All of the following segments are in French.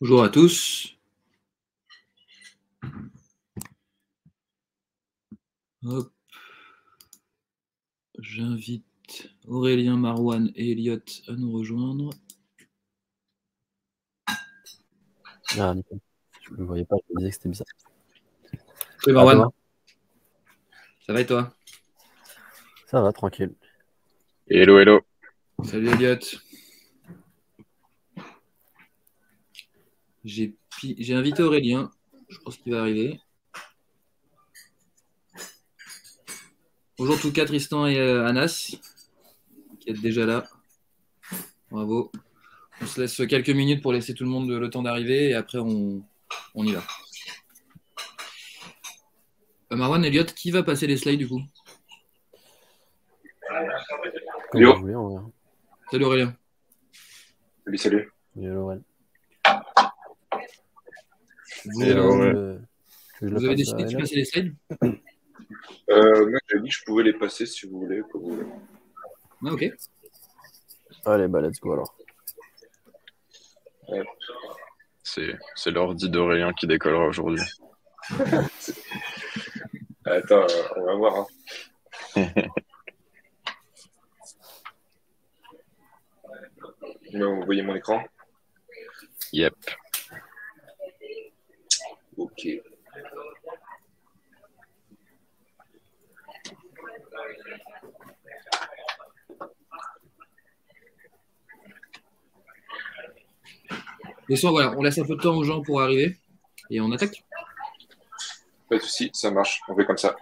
Bonjour à tous. Hop. J'invite Aurélien, Marwan et Elliot à nous rejoindre. Ah. Je ne le voyais pas, je me disais que c'était bizarre. Ah, Marwan. ça va Ça va et toi? Ça va, tranquille. Hello, hello. Salut Elliot. J'ai pi- invité Aurélien. Je pense qu'il va arriver. Bonjour en tout cas Tristan et euh, Anas qui êtes déjà là. Bravo. On se laisse quelques minutes pour laisser tout le monde le temps d'arriver et après on, on y va. Euh, Marwan, Elliot, qui va passer les slides du coup? Yo. vous voulez, on verra. Salut Aurélien. Salut, salut. Il y a Laurel. Vous, Hello, ouais. Euh, vous avez décidé de passer les slides? Euh, moi, j'ai dit que je pouvais les passer si vous voulez. Comme vous voulez. Ah ok. Allez, bah let's go alors. C'est, c'est l'ordi d'Aurélien qui décollera aujourd'hui. Attends, on va voir. Hein. vous voyez mon écran? Yep. Ok. Et soit voilà, on laisse un peu de temps aux gens pour arriver et on attaque. Pas de souci, ça marche. On fait comme ça.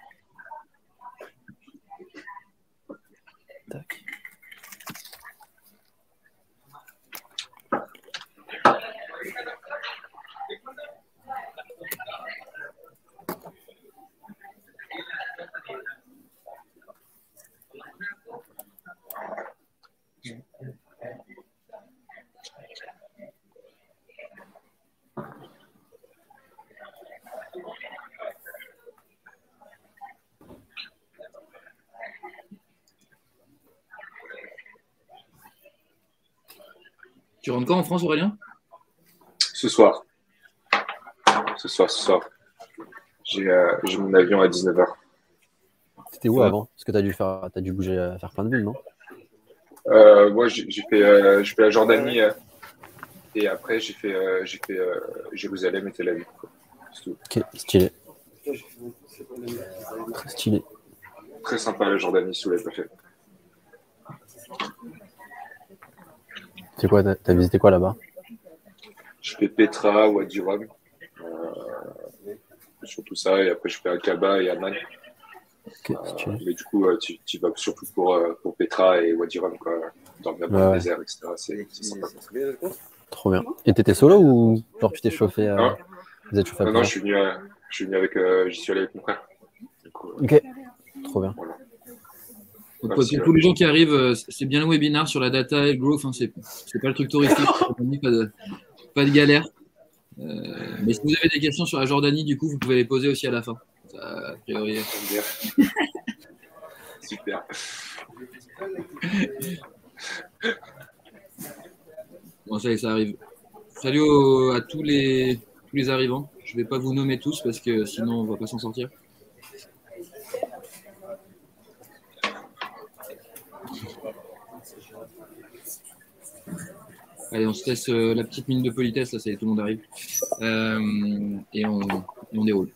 Quand en France, Aurélien? Ce soir. Ce soir, ce soir. J'ai euh, j'ai mon avion à 19h. C'était où Ouais. avant? Parce que t'as dû faire, t'as dû bouger, euh, faire plein de villes, non? Euh, moi, j'ai j'ai fait, euh, j'ai fait la Jordanie euh, et après, j'ai fait, euh, j'ai fait euh, Jérusalem et Tel Aviv. quoi. C'est tout. Ok, stylé. Très stylé. Très sympa la Jordanie, si vous l'avez pas fait. C'est quoi T'as visité quoi là-bas? Je fais Petra, Wadi Rum, euh, surtout ça, et après je fais Aqaba et Amman. Ok, Euh, mais du coup, tu, tu vas surtout pour, euh, pour Petra et Wadi Rum, quoi. Dans le ouais. désert, etc. C'est sympa. Trop bien. Et t'étais solo ou genre tu t'es chauffé à... Vous êtes chauffé à Non, je suis venu, euh, je suis venu avec, euh, j'y suis allé avec mon frère. Coup, Ok, trop bien. voilà. Donc, pour les gens qui arrivent, euh, c'est bien le webinar sur la data et le growth. hein, c'est c'est pas le truc touristique. pas, de, pas de galère. Euh, mais si vous avez des questions sur la Jordanie, du coup, vous pouvez les poser aussi à la fin. Ça, a priori, Bien. Super. Bon, ça y est, ça arrive. Salut au- à tous les, tous les arrivants. Je vais pas vous nommer tous parce que sinon on va pas s'en sortir. Allez, on se laisse euh, la petite minute de politesse, là, ça y est, tout le monde arrive. Euh, et, on, déroule.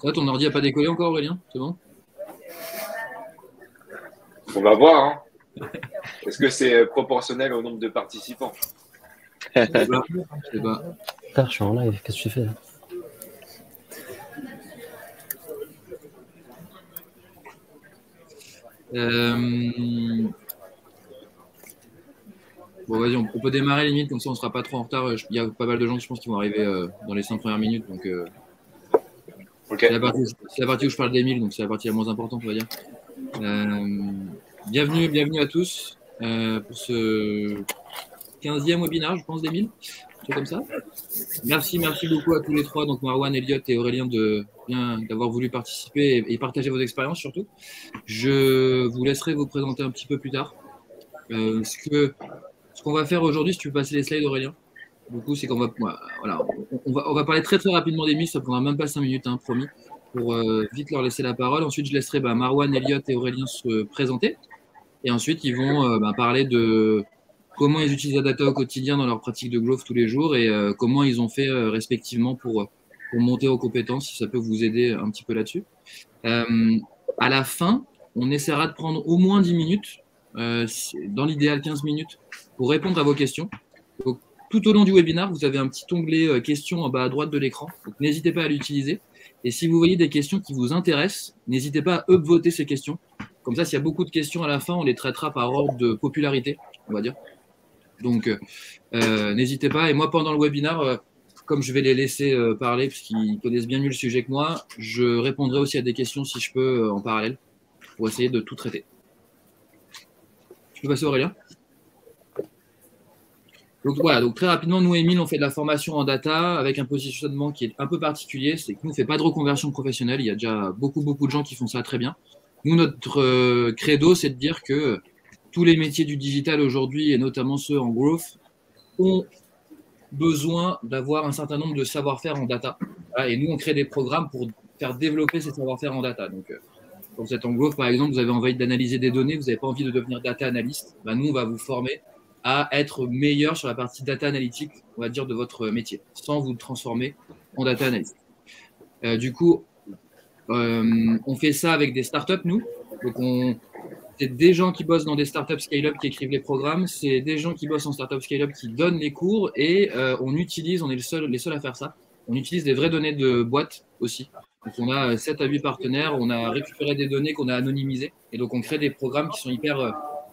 Ça ton ordi a pas décollé encore, Aurélien? C'est bon? On va voir. Hein. Est-ce que c'est proportionnel au nombre de participants? Je sais pas. Je sais pas. Putain, je suis en live, qu'est-ce que tu fais là Euh, Bon, vas-y, on, on peut démarrer limite, comme ça on sera pas trop en retard. Il y a pas mal de gens, je pense, qui vont arriver euh, dans les 5 premières minutes. Donc, euh, c'est la, partie, c'est la partie où je parle des 1000, donc c'est la partie la moins importante, on va dire. Euh, bienvenue, bienvenue à tous. pour ce 15e webinaire, je pense, d'Emile. comme ça. Merci, merci beaucoup à tous les trois, donc Marwan, Elliot et Aurélien, de d'avoir voulu participer et, partager vos expériences surtout. Je vous laisserai vous présenter un petit peu plus tard. Euh, ce que ce qu'on va faire aujourd'hui, si tu veux passer les slides, Aurélien, du c'est qu'on va, voilà, on, va, on va parler très très rapidement des mises, ça prendra même pas 5 minutes, hein, promis, pour euh, vite leur laisser la parole. Ensuite, je laisserai bah, Marwan, Elliot et Aurélien se présenter. Et ensuite, ils vont euh, bah, parler de comment ils utilisent la data au quotidien dans leur pratique de Growth tous les jours et euh, comment ils ont fait euh, respectivement pour, monter aux compétences, si ça peut vous aider un petit peu là-dessus. Euh, à la fin, on essaiera de prendre au moins 10 minutes, dans l'idéal 15 minutes, pour répondre à vos questions. Tout au long du webinaire, vous avez un petit onglet questions en bas à droite de l'écran. N'hésitez pas à l'utiliser. Et si vous voyez des questions qui vous intéressent, n'hésitez pas à upvoter ces questions. Comme ça, s'il y a beaucoup de questions à la fin, on les traitera par ordre de popularité, on va dire. Donc, euh, n'hésitez pas. Et moi, pendant le webinaire, euh, comme je vais les laisser euh, parler, puisqu'ils connaissent bien mieux le sujet que moi, je répondrai aussi à des questions si je peux en parallèle pour essayer de tout traiter. Tu peux passer Aurélien? Donc voilà, donc très rapidement, nous, Emile, on fait de la formation en data avec un positionnement qui est un peu particulier. C'est que nous, on ne fait pas de reconversion professionnelle. Il y a déjà beaucoup, beaucoup de gens qui font ça très bien. Nous, notre credo, c'est de dire que tous les métiers du digital aujourd'hui, et notamment ceux en growth, ont besoin d'avoir un certain nombre de savoir-faire en data. Et nous, on crée des programmes pour faire développer ces savoir-faire en data. Donc, euh, quand vous êtes en growth, par exemple, vous avez envie d'analyser des données, vous n'avez pas envie de devenir data analyst, ben, nous, on va vous former à être meilleur sur la partie data analytique, on va dire, de votre métier, sans vous transformer en data analyst. Euh, du coup, euh, on fait ça avec des startups, nous. Donc, on, c'est des gens qui bossent dans des startups scale-up qui écrivent les programmes, c'est des gens qui bossent en startup scale-up qui donnent les cours et euh, on utilise, on est les seuls à faire ça, on utilise des vraies données de boîte aussi. Donc on a 7 à 8 partenaires, on a récupéré des données qu'on a anonymisées et donc on crée des programmes qui sont hyper, euh,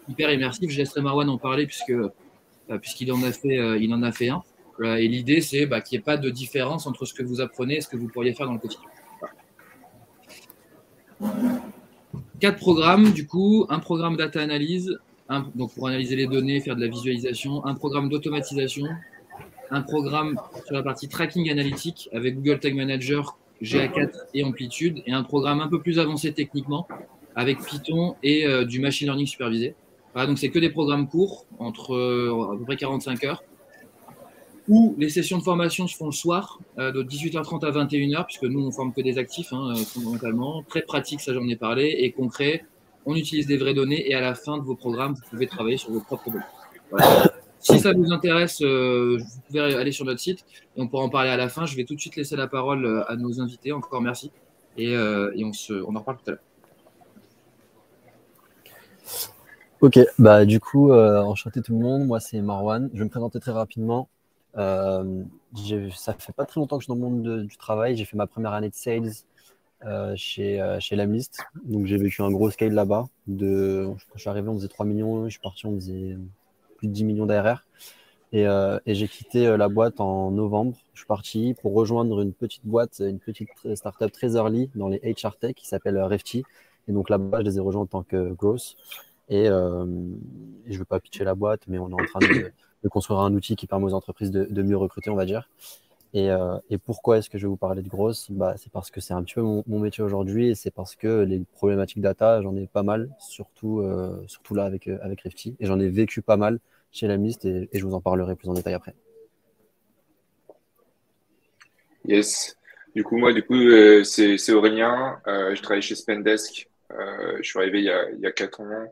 hyper immersifs. Je laisserai Marwan en parler euh, puisqu'il en, a fait, en a fait un. et l'idée, c'est bah, qu'il n'y ait pas de différence entre ce que vous apprenez et ce que vous pourriez faire dans le quotidien quatre programmes, du coup, un programme data analyse, donc pour analyser les données, faire de la visualisation, un programme d'automatisation, un programme sur la partie tracking analytique avec Google Tag Manager, GA4 et Amplitude, et un programme un peu plus avancé techniquement avec Python et euh, du machine learning supervisé. Voilà, donc c'est que des programmes courts, entre euh, à peu près 45 heures où les sessions de formation se font le soir, euh, de 18h30 à 21h, puisque nous, on forme que des actifs, hein, euh, fondamentalement. Très pratique, ça j'en ai parlé, et concret. On utilise des vraies données, et à la fin de vos programmes, vous pouvez travailler sur vos propres données. Si ça vous intéresse, euh, vous pouvez aller sur notre site, et on pourra en parler à la fin. Je vais tout de suite laisser la parole à nos invités. Encore merci, et, on, se, en reparle tout à l'heure. Ok, bah du coup, enchanté tout le monde. Moi, c'est Marwan. Je vais me présenter très rapidement. Euh, ça fait pas très longtemps que je suis dans le monde du travail. J'ai fait ma première année de sales euh, chez, euh, chez Lamlist. Donc j'ai vécu un gros scale là-bas. Quand je suis arrivé, on faisait 3 millions. Je suis parti, on faisait plus de 10 millions d'ARR. Et, et j'ai quitté la boîte en novembre. Je suis parti pour rejoindre une petite boîte, une petite startup très early dans les HR Tech qui s'appelle Refty. Et donc là-bas, je les ai rejoints en tant que growth. Et, et je ne veux pas pitcher la boîte, mais on est en train de, de construire un outil qui permet aux entreprises de, mieux recruter, on va dire. Et, euh, et pourquoi est-ce que je vais vous parler de grosse bah, C'est parce que c'est un petit peu mon, métier aujourd'hui et c'est parce que les problématiques data, j'en ai pas mal, surtout, euh, surtout là avec, euh, avec. Et j'en ai vécu pas mal chez la Mist et, je vous en parlerai plus en détail après. Yes. Du coup, moi, du coup, c'est Aurélien. je travaille chez Spendesk. je suis arrivé il y a, il y a 4 ans,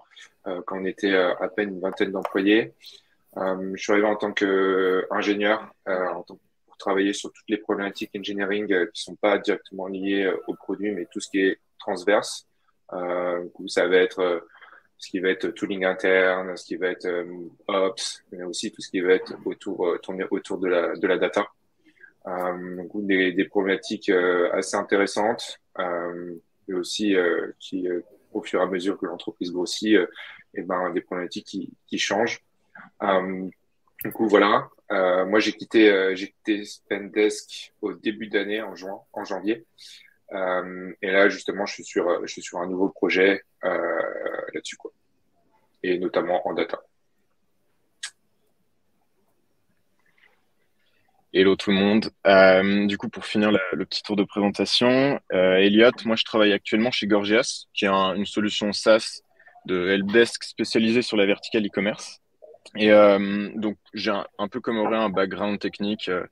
quand on était à peine une vingtaine d'employés. Euh, je suis arrivé en tant qu'ingénieur euh, pour travailler sur toutes les problématiques engineering euh, qui sont pas directement liées au produit, mais tout ce qui est transverse. Euh, ça va être ce qui va être tooling interne, ce qui va être ops, mais aussi tout ce qui va être autour tourner autour de la de la data. Euh, donc des, des problématiques assez intéressantes, euh, mais aussi qui au fur et à mesure que l'entreprise grossit, et ben des problématiques qui, qui changent. Euh, du coup, voilà. Euh, moi, j'ai quitté, euh, j'ai quitté Spendesk au début d'année, en juin, en janvier. et là, justement, je suis sur, je suis sur un nouveau projet là-dessus, quoi. et notamment en data. Hello tout le monde. Du coup, pour finir le petit tour de présentation, euh, Elliot, moi je travaille actuellement chez Gorgias, qui est une solution SaaS de helpdesk spécialisée sur la verticale e-commerce. Et euh, donc, j'ai un, peu comme aurait un background technique euh,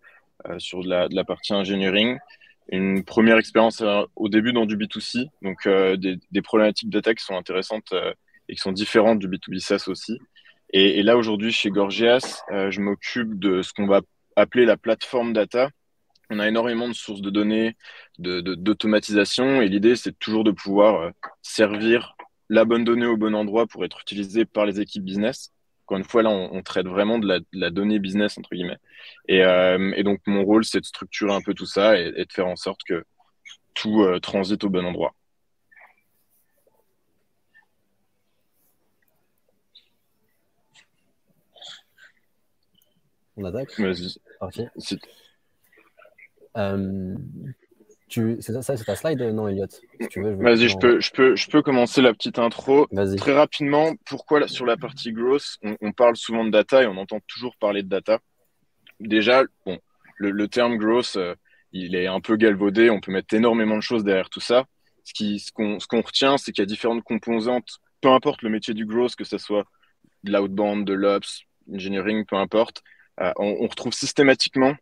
euh, sur de la, de la, partie engineering. Une première expérience au début dans du B2C, donc des, des, problématiques data qui sont intéressantes et qui sont différentes du B2B SaaS aussi. Et, là, aujourd'hui, chez Gorgias, je m'occupe de ce qu'on va appeler la plateforme data. On a énormément de sources de données, d'automatisation, de, et l'idée, c'est toujours de pouvoir servir la bonne donnée au bon endroit pour être utilisée par les équipes business. Encore une fois, là, on, traite vraiment de la, donnée business, entre guillemets. Euh, et, donc, mon rôle, c'est de structurer un peu tout ça et, de faire en sorte que tout euh, transite au bon endroit. On attaque? Vas-y. Euh, c'est ça, c'est ta slide, non, Elliot? Vas-y, je peux, je, peux, je peux commencer la petite intro. Très rapidement, pourquoi sur la partie growth, on, parle souvent de data et on entend toujours parler de data? Déjà, bon, le, terme growth, euh, il est un peu galvaudé, on peut mettre énormément de choses derrière tout ça. Ce qu'on ce qu'on ce qu'on retient, c'est qu'il y a différentes composantes, peu importe le métier du growth, que ce soit de l'outbound, de l'ops, engineering, peu importe, euh, on, on retrouve systématiquement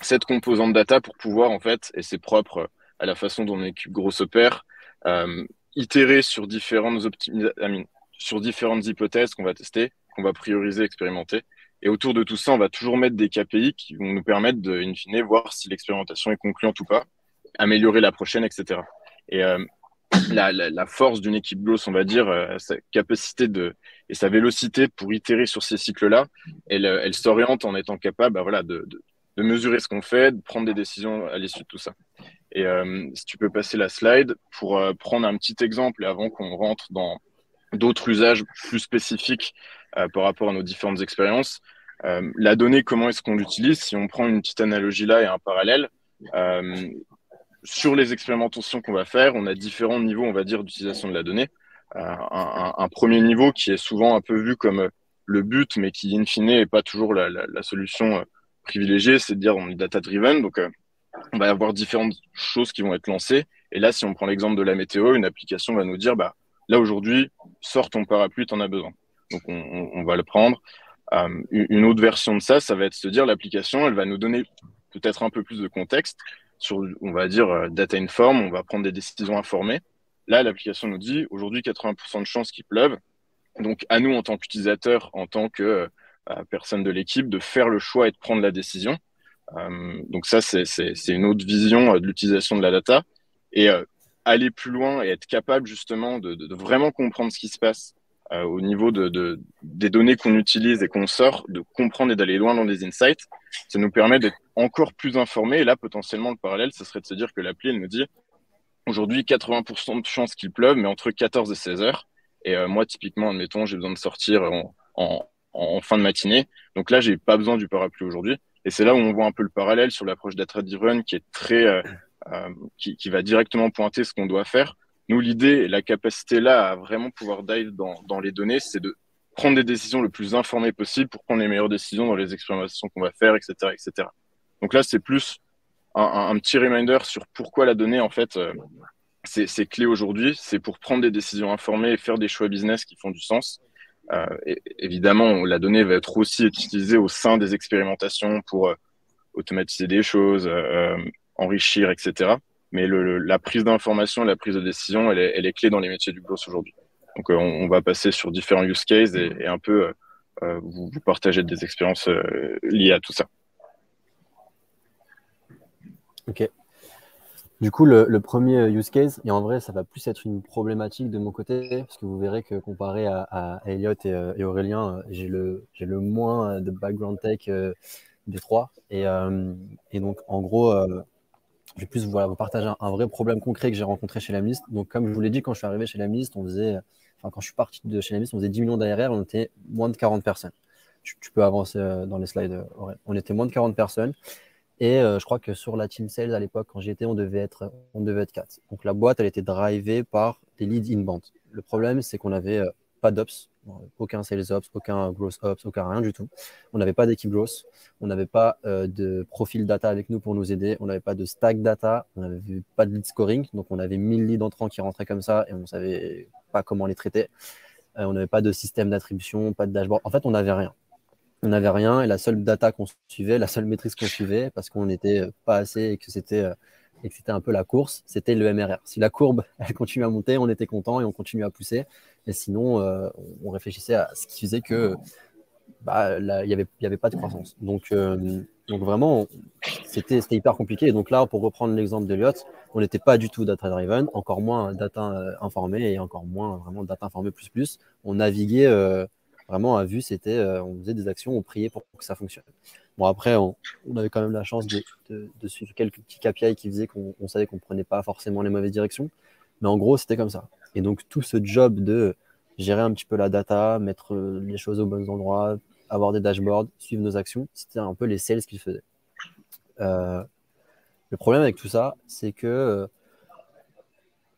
cette composante data pour pouvoir, en fait, et c'est propre à la façon dont l'équipe grosse opère, euh, itérer sur différentes, sur différentes hypothèses qu'on va tester, qu'on va prioriser, expérimenter. Et autour de tout ça, on va toujours mettre des KPI qui vont nous permettre de, in fine, voir si l'expérimentation est concluante ou pas, améliorer la prochaine, etc. Et euh, la, la, force d'une équipe Gloss, on va dire, euh, sa capacité de, et sa vélocité pour itérer sur ces cycles-là, elle, elle s'oriente en étant capable bah, voilà, de, de mesurer ce qu'on fait, de prendre des décisions à l'issue de tout ça. Et euh, si tu peux passer la slide pour euh, prendre un petit exemple et avant qu'on rentre dans d'autres usages plus spécifiques euh, par rapport à nos différentes expériences. La donnée, comment est-ce qu'on l'utilise? Si on prend une petite analogie là et un parallèle, sur les expérimentations qu'on va faire, on a différents niveaux, on va dire, d'utilisation de la donnée. Un, premier niveau qui est souvent un peu vu comme le but, mais qui, in fine, n'est pas toujours la solution privilégié, c'est de dire on est data driven, donc euh, on va avoir différentes choses qui vont être lancées. Et là, si on prend l'exemple de la météo, une application va nous dire bah là aujourd'hui, sors ton parapluie, tu en as besoin. Donc on, va le prendre. Euh, une autre version de ça, ça va être se dire l'application, elle va nous donner peut-être un peu plus de contexte sur, on va dire, euh, data inform, on va prendre des décisions informées. Là, l'application nous dit aujourd'hui 80% de chances qu'il pleuve. Donc à nous en tant qu'utilisateurs, en tant que personne de l'équipe de faire le choix et de prendre la décision. Euh, donc ça, c'est une autre vision euh, de l'utilisation de la data. Et euh, aller plus loin et être capable justement de, de, vraiment comprendre ce qui se passe euh, au niveau de, de des données qu'on utilise et qu'on sort, de comprendre et d'aller loin dans des insights, ça nous permet d'être encore plus informés. Et là, potentiellement, le parallèle, ce serait de se dire que l'appli, elle nous dit aujourd'hui 80% de chances qu'il pleuve, mais entre 14 et 16 heures. Et euh, moi, typiquement, admettons, j'ai besoin de sortir en, en, en fin de matinée. Donc là, j'ai pas besoin du parapluie aujourd'hui. Et c'est là où on voit un peu le parallèle sur l'approche data driven qui est très, euh, euh, qui, qui, va directement pointer ce qu'on doit faire. Nous, l'idée et la capacité là à vraiment pouvoir dive dans, dans les données, c'est de prendre des décisions le plus informées possible pour prendre les meilleures décisions dans les expérimentations qu'on va faire, etc., etc. Donc là, c'est plus un, un, petit reminder sur pourquoi la donnée, en fait, euh, c'est clé aujourd'hui. C'est pour prendre des décisions informées et faire des choix business qui font du sens. Euh, évidemment, la donnée va être aussi utilisée au sein des expérimentations pour euh, automatiser des choses, euh, enrichir, etc. Mais la prise d'information, la prise de décision, elle est, clé dans les métiers du boss aujourd'hui. Donc, on, va passer sur différents use cases et, un peu vous, vous, partager des expériences liées à tout ça. Ok. Du coup, le, premier use case, et en vrai, ça va plus être une problématique de mon côté, parce que vous verrez que comparé à, Elliot et, euh, Aurélien, euh, j'ai le, le moins de background tech euh, des trois. Et, euh, donc, en gros, euh, je vais plus voilà, vous partager un, vrai problème concret que j'ai rencontré chez Lamlist. Donc, comme je vous l'ai dit, quand je suis arrivé chez Lamlist, on faisait, enfin, quand je suis parti de chez Lamlist, on faisait 10 millions d'ARR, on était moins de 40 personnes. Tu, tu peux avancer dans les slides. Ouais. On était moins de 40 personnes. Et euh, je crois que sur la team sales à l'époque, quand j'y étais, on devait être, on devait être 4. Donc la boîte, elle était drivée par des leads inbound. Le problème, c'est qu'on avait euh, pas d'ops, aucun sales ops, aucun growth ops, aucun rien du tout. On n'avait pas d'équipe growth, on n'avait pas euh, de profil data avec nous pour nous aider, on n'avait pas de stack data, on n'avait pas de lead scoring, donc on avait 1000 leads entrants qui rentraient comme ça et on ne savait pas comment les traiter. Euh, on n'avait pas de système d'attribution, pas de dashboard. En fait, on n'avait rien. On n'avait rien et la seule data qu'on suivait, la seule maîtrise qu'on suivait, parce qu'on n'était pas assez et que c'était que c'était un peu la course, c'était le MRR. Si la courbe elle continue à monter, on était content et on continue à pousser. Et sinon, euh, on réfléchissait à ce qui faisait que bah, il n'y avait, y avait pas de croissance. Donc, euh, donc vraiment, c'était hyper compliqué. Et donc là, pour reprendre l'exemple d'Eliott, on n'était pas du tout data-driven, encore moins data euh, informé et encore moins vraiment data informé plus plus. On naviguait vraiment à vue, c'était on faisait des actions, on priait pour que ça fonctionne. Bon, après, on, avait quand même la chance de, suivre quelques petits KPI qui faisaient qu'on savait qu'on ne prenait pas forcément les mauvaises directions. Mais en gros, c'était comme ça. Et donc, tout ce job de gérer un petit peu la data, mettre les choses aux bons endroits, avoir des dashboards, suivre nos actions, c'était un peu les sales qu'ils faisaient. Euh, le problème avec tout ça, c'est que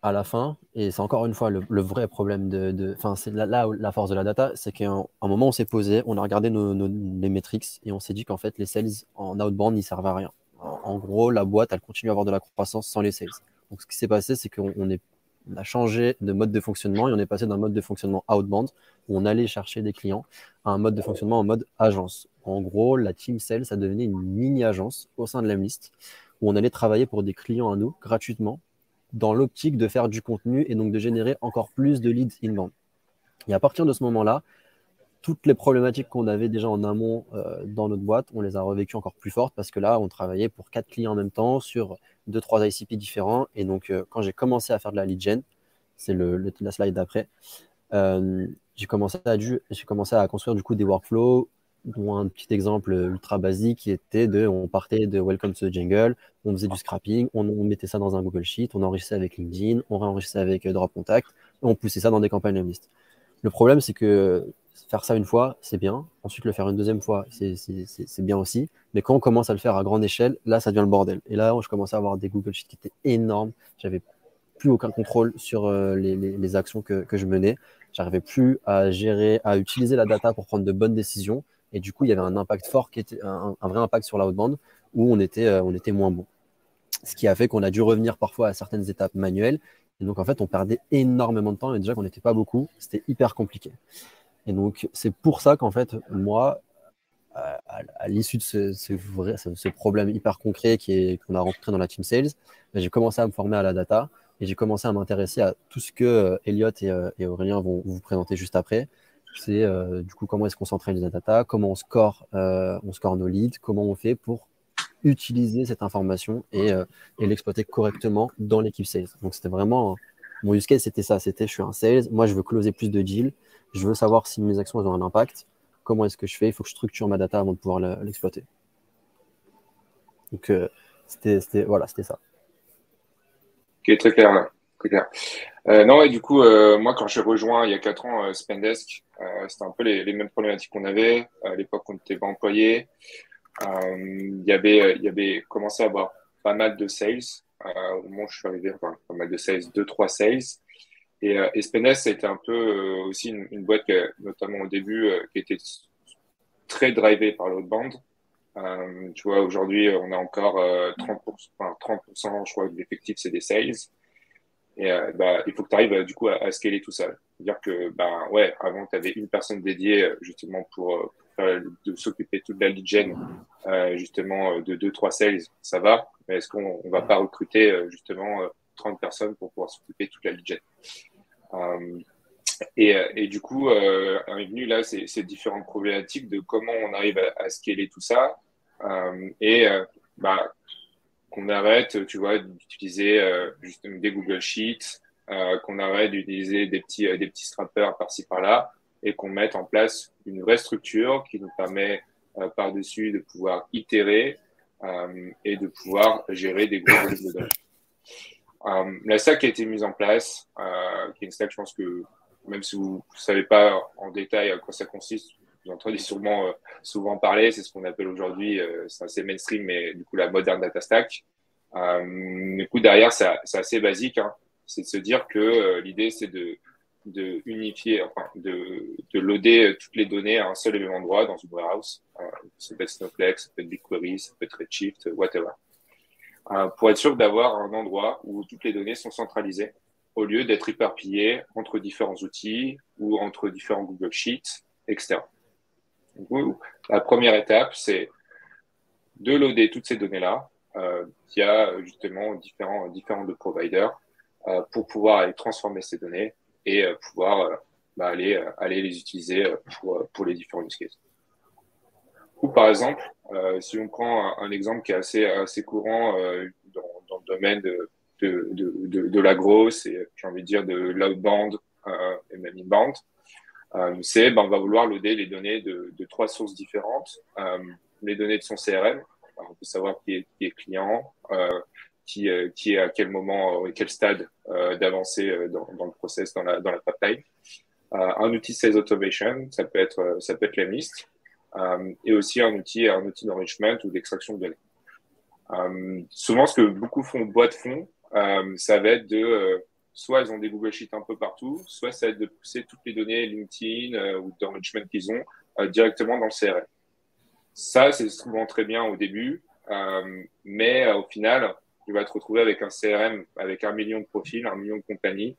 à la fin, et c'est encore une fois le, vrai problème de. Enfin, c'est là, là, la force de la data, c'est qu'à un, moment, on s'est posé, on a regardé nos, les métriques et on s'est dit qu'en fait, les sales en outbound n'y servent à rien. En, gros, la boîte, elle continue à avoir de la croissance sans les sales. Donc, ce qui s'est passé, c'est qu'on on a changé de mode de fonctionnement et on est passé d'un mode de fonctionnement outbound où on allait chercher des clients à un mode de fonctionnement en mode agence. En gros, la team sales, a devenu une mini-agence au sein de l'Emlist où on allait travailler pour des clients à nous gratuitement dans l'optique de faire du contenu et donc de générer encore plus de leads inbound. Et à partir de ce moment-là, toutes les problématiques qu'on avait déjà en amont euh, dans notre boîte, on les a revécues encore plus fortes parce que là, on travaillait pour quatre clients en même temps sur deux, trois ICP différents. Et donc, euh, quand j'ai commencé à faire de la lead gen, c'est le, la slide d'après, euh, j'ai commencé, à, commencé à construire du coup des workflows dont un petit exemple ultra basique qui était de, on partait de Welcome to the Jungle, on faisait du scrapping, on, mettait ça dans un Google Sheet, on enrichissait avec LinkedIn, on réenrichissait avec euh, Drop Contact, on poussait ça dans des campagnes list. Le problème, c'est que faire ça une fois, c'est bien. Ensuite, le faire une deuxième fois, c'est bien aussi. Mais quand on commence à le faire à grande échelle, là, ça devient le bordel. Et là, je commençais à avoir des Google Sheets qui étaient énormes. J'avais plus aucun contrôle sur euh, les, actions que, que je menais. J'arrivais plus à gérer, à utiliser la data pour prendre de bonnes décisions. Et du coup, il y avait un impact fort, qui était un, vrai impact sur la haute bande où on était, euh, on était moins bon. Ce qui a fait qu'on a dû revenir parfois à certaines étapes manuelles. Et donc, en fait, on perdait énormément de temps. Et déjà qu'on n'était pas beaucoup, c'était hyper compliqué. Et donc, c'est pour ça qu'en fait, moi, à, l'issue de ce, problème hyper concret qu'on a rencontré dans la team sales, ben, j'ai commencé à me former à la data et j'ai commencé à m'intéresser à tout ce que euh, Elliot euh, et Aurélien vont vous présenter juste après c'est euh, du coup comment est-ce qu'on centralise la data, comment on score, euh, on score nos leads, comment on fait pour utiliser cette information et, euh, et l'exploiter correctement dans l'équipe sales. Donc c'était vraiment mon use case, c'était ça, c'était je suis un sales, moi je veux closer plus de deals, je veux savoir si mes actions ont un impact, comment est-ce que je fais, il faut que je structure ma data avant de pouvoir l'exploiter. Donc c'était voilà, c'était ça. Ok, très clair. Euh, non, et du coup, euh, moi, quand j'ai rejoint il y a quatre ans euh, Spendesk, c'était un peu les, mêmes problématiques qu'on avait. à l'époque, on n'était pas employé. il y avait, il y avait commencé à avoir pas mal de sales. au moment où je suis arrivé, enfin, pas mal de sales, deux, trois sales. Et, et Spendesk, été un peu aussi une, boîte, notamment au début, qui était très drivée par l'autre bande. tu vois, aujourd'hui, on a encore 30%, enfin, 30% je crois, de l'effectif, c'est des sales. Euh, bah, il faut que tu arrives du coup à, à, scaler tout ça. C'est-à-dire que, bah, ouais, avant, tu avais une personne dédiée euh, justement pour, euh, de toute la lead gen, euh, justement de 2-3 sales, ça va. Mais est-ce qu'on on va pas recruter justement 30 personnes pour pouvoir s'occuper toute la lead gen? Et, et, du coup, euh, est venu là ces, ces, différentes problématiques de comment on arrive à, à scaler tout ça. et bah, qu'on arrête, tu vois, d'utiliser euh, des Google Sheets, euh, qu'on arrête d'utiliser des petits, euh, des petits strappers par-ci par-là, et qu'on mette en place une vraie structure qui nous permet par-dessus de pouvoir itérer et de pouvoir gérer des gros volumes de données. la stack qui a été mise en place, qui est une stack, je pense que même si vous ne savez pas en détail à quoi ça consiste, vous entendez sûrement euh, souvent parler, c'est ce qu'on appelle aujourd'hui, euh, c'est assez mainstream, mais du coup la moderne data stack. Euh, du coup derrière, c'est assez basique. Hein. C'est de se dire que l'idée c'est de unifier, enfin, de, de loader toutes les données à un seul et même endroit dans une warehouse. Ça peut être Snowflake, ça peut être BigQuery, ça peut être Redshift, whatever. Pour être sûr d'avoir un endroit où toutes les données sont centralisées au lieu d'être éparpillées entre différents outils ou entre différents Google Sheets, etc. La première étape, c'est de loader toutes ces données-là euh, via justement différents, différents de providers euh, pour pouvoir aller transformer ces données et euh, pouvoir euh, bah, aller, aller les utiliser pour, pour les différents use cases. Ou par exemple, si on prend un, exemple qui est assez, assez courant dans, le domaine de, de, de, de, l'agro, c'est, j'ai envie de dire, de l'outbound et même inbound, c'est ben, on va vouloir loader les données de, de trois sources différentes. Euh, les données de son CRM, on peut savoir qui est, qui est client, euh, qui, euh, qui est à quel moment et quel stade euh, d'avancée dans, dans, le process, dans la, dans la pipeline. un outil sales automation, ça peut être, ça peut être Lemlist, et aussi un outil, un outil d'enrichment ou d'extraction de données. souvent, ce que beaucoup font boîte font, ça va être de soit elles ont des Google Sheets un peu partout, soit ça être de pousser toutes les données LinkedIn ou d'enrichment qu'ils ont directement dans le CRM. Ça, c'est souvent très bien au début, euh, mais au final, tu vas te retrouver avec un CRM avec un million de profils, un million de compagnies,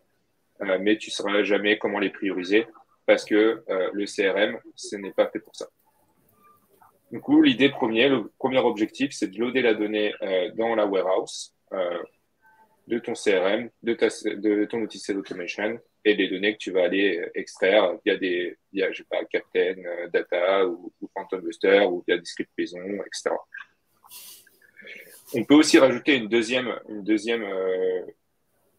euh, mais tu ne sauras jamais comment les prioriser parce que euh, le CRM, ce n'est pas fait pour ça. Du coup, l'idée première, le premier objectif, c'est de loader la donnée euh, dans la warehouse euh, de ton CRM, de, ta, de ton outil Sales Automation et des données que tu vas aller extraire via des, via, je sais pas, Captain, euh, Data ou, ou Phantom Buster ou via des Python, etc. On peut aussi rajouter une deuxième, une deuxième, euh,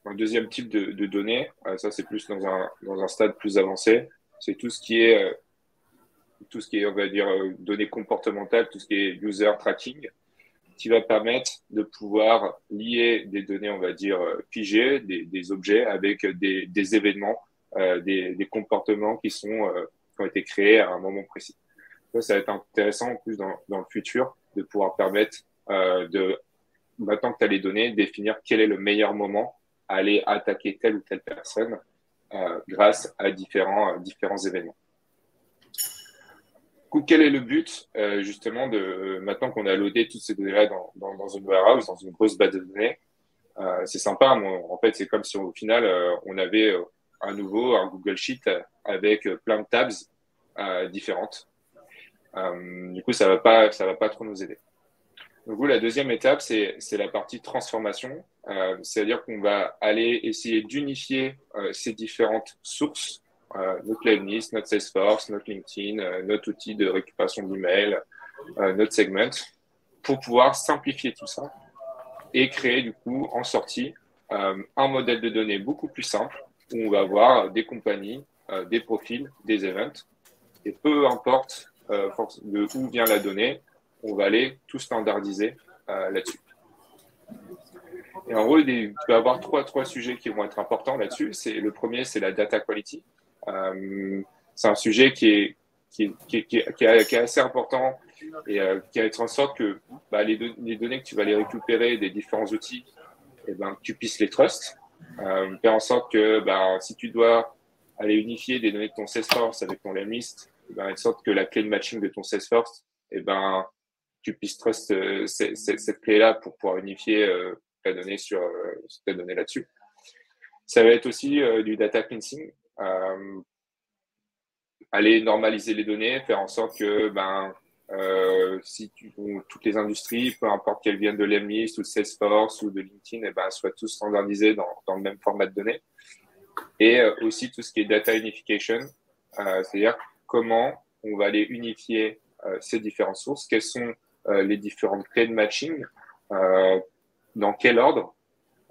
un deuxième type de, données. Euh, ça, c'est plus dans un, dans un stade plus avancé. C'est tout ce qui est, euh, tout ce qui on va dire, euh, données comportementales, tout ce qui est user tracking, qui va permettre de pouvoir lier des données, on va dire, figées, des, objets avec des, événements, des, des, comportements qui sont, qui ont été créés à un moment précis. Ça, va être intéressant en plus dans, le futur de pouvoir permettre euh, de, maintenant que tu as les données, définir quel est le meilleur moment à aller attaquer telle ou telle personne euh, grâce à différents, euh, différents événements. Coup, quel est le but euh, justement de maintenant qu'on a loadé toutes ces données-là dans, une warehouse, dans une grosse base de données euh, C'est sympa. en fait, c'est comme si au final on avait à nouveau un Google Sheet avec plein de tabs différentes. du coup, ça va va pas trop nous aider. Donc, la deuxième étape, c'est la partie transformation. Euh, C'est-à-dire qu'on va aller essayer d'unifier euh, ces différentes sources, euh, notre playlist, notre Salesforce, notre LinkedIn, euh, notre outil de récupération d'email, euh, notre segment, pour pouvoir simplifier tout ça et créer du coup en sortie un modèle de données beaucoup plus simple où on va avoir des compagnies, des profils, des events. Et peu importe de où vient la donnée, on va aller tout standardiser euh, là-dessus. Et en gros, il va y avoir trois, trois sujets qui vont être importants là-dessus. Le premier, c'est la data quality. Euh, c'est un sujet qui est, qui est, qui est, qui est, assez important et euh, qui va être en sorte que bah, les, données que tu vas les récupérer des différents outils, et eh ben, tu puisses les trust. Euh, faire en sorte que bah, si tu dois aller unifier des données de ton Salesforce avec ton list, eh ben, en sorte que la clé de matching de ton Salesforce, et eh ben, tu puisses trust cette, clé-là pour pouvoir unifier euh, ta donnée sur euh, donnée là-dessus. Ça va être aussi du data cleansing. Aller normaliser les données, faire en sorte que ben, euh, si tu, toutes les industries, peu importe qu'elles viennent de l'Emlist ou de Salesforce ou de LinkedIn, eh ben, soient tous standardisées dans, le même format de données. Et euh, aussi tout ce qui est data unification, euh, c'est-à-dire comment on va aller unifier ces différentes sources, quelles sont euh, les différentes clés de matching, euh, dans quel ordre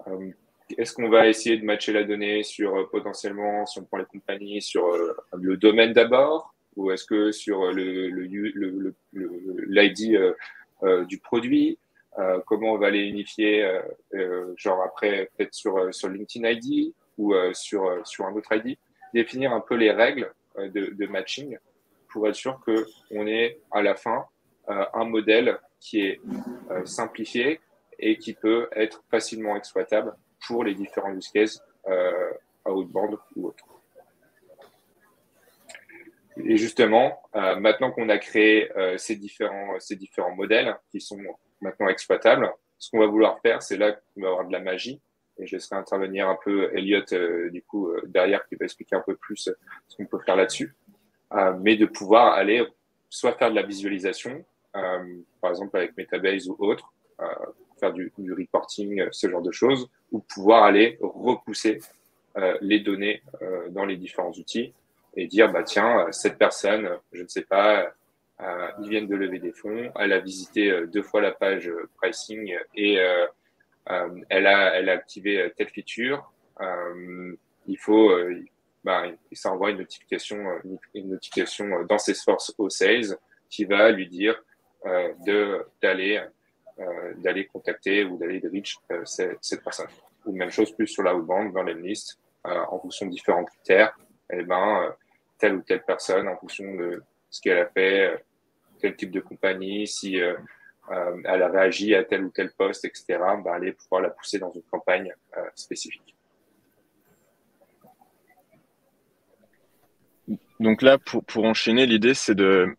euh, est-ce qu'on va essayer de matcher la donnée sur potentiellement, si on prend les compagnies, sur le domaine d'abord, ou est-ce que sur le, le, l'ID du produit, comment on va les unifier, genre après peut-être sur, LinkedIn ID ou sur, un autre ID, définir un peu les règles de, de matching pour être sûr qu'on est à la fin euh, un modèle qui est euh, simplifié et qui peut être facilement exploitable pour les différents use cases euh, à haute bande ou autre. et, justement, maintenant qu'on a créé ces, différents, ces différents modèles qui sont maintenant exploitables, ce qu'on va vouloir faire, c'est là qu'on va avoir de la magie. Et je laisserai intervenir un peu Elliot, du coup, derrière, qui va expliquer un peu plus ce qu'on peut faire là-dessus. mais de pouvoir aller soit faire de la visualisation, par exemple avec Metabase ou autre, faire du, reporting, ce genre de choses, ou pouvoir aller repousser euh, les données euh, dans les différents outils et dire, bah, tiens, cette personne, je ne sais pas, euh, ils viennent de lever des fonds, elle a visité deux fois la page pricing et elle, a, elle a activé telle feature. il faut, bah, ça envoie une notification, une notification dans Salesforce au sales qui va lui dire de d'aller d'aller contacter ou d'aller reach cette, cette, personne. Ou même chose plus sur la outbound dans les listes euh, en fonction de différents critères, eh ben, euh, telle ou telle personne, en fonction de ce qu'elle a fait, euh, quel type de compagnie, si elle a réagi à tel ou tel poste, etc., bah, aller pouvoir la pousser dans une campagne spécifique. Donc là, pour, pour enchaîner, l'idée, c'est de,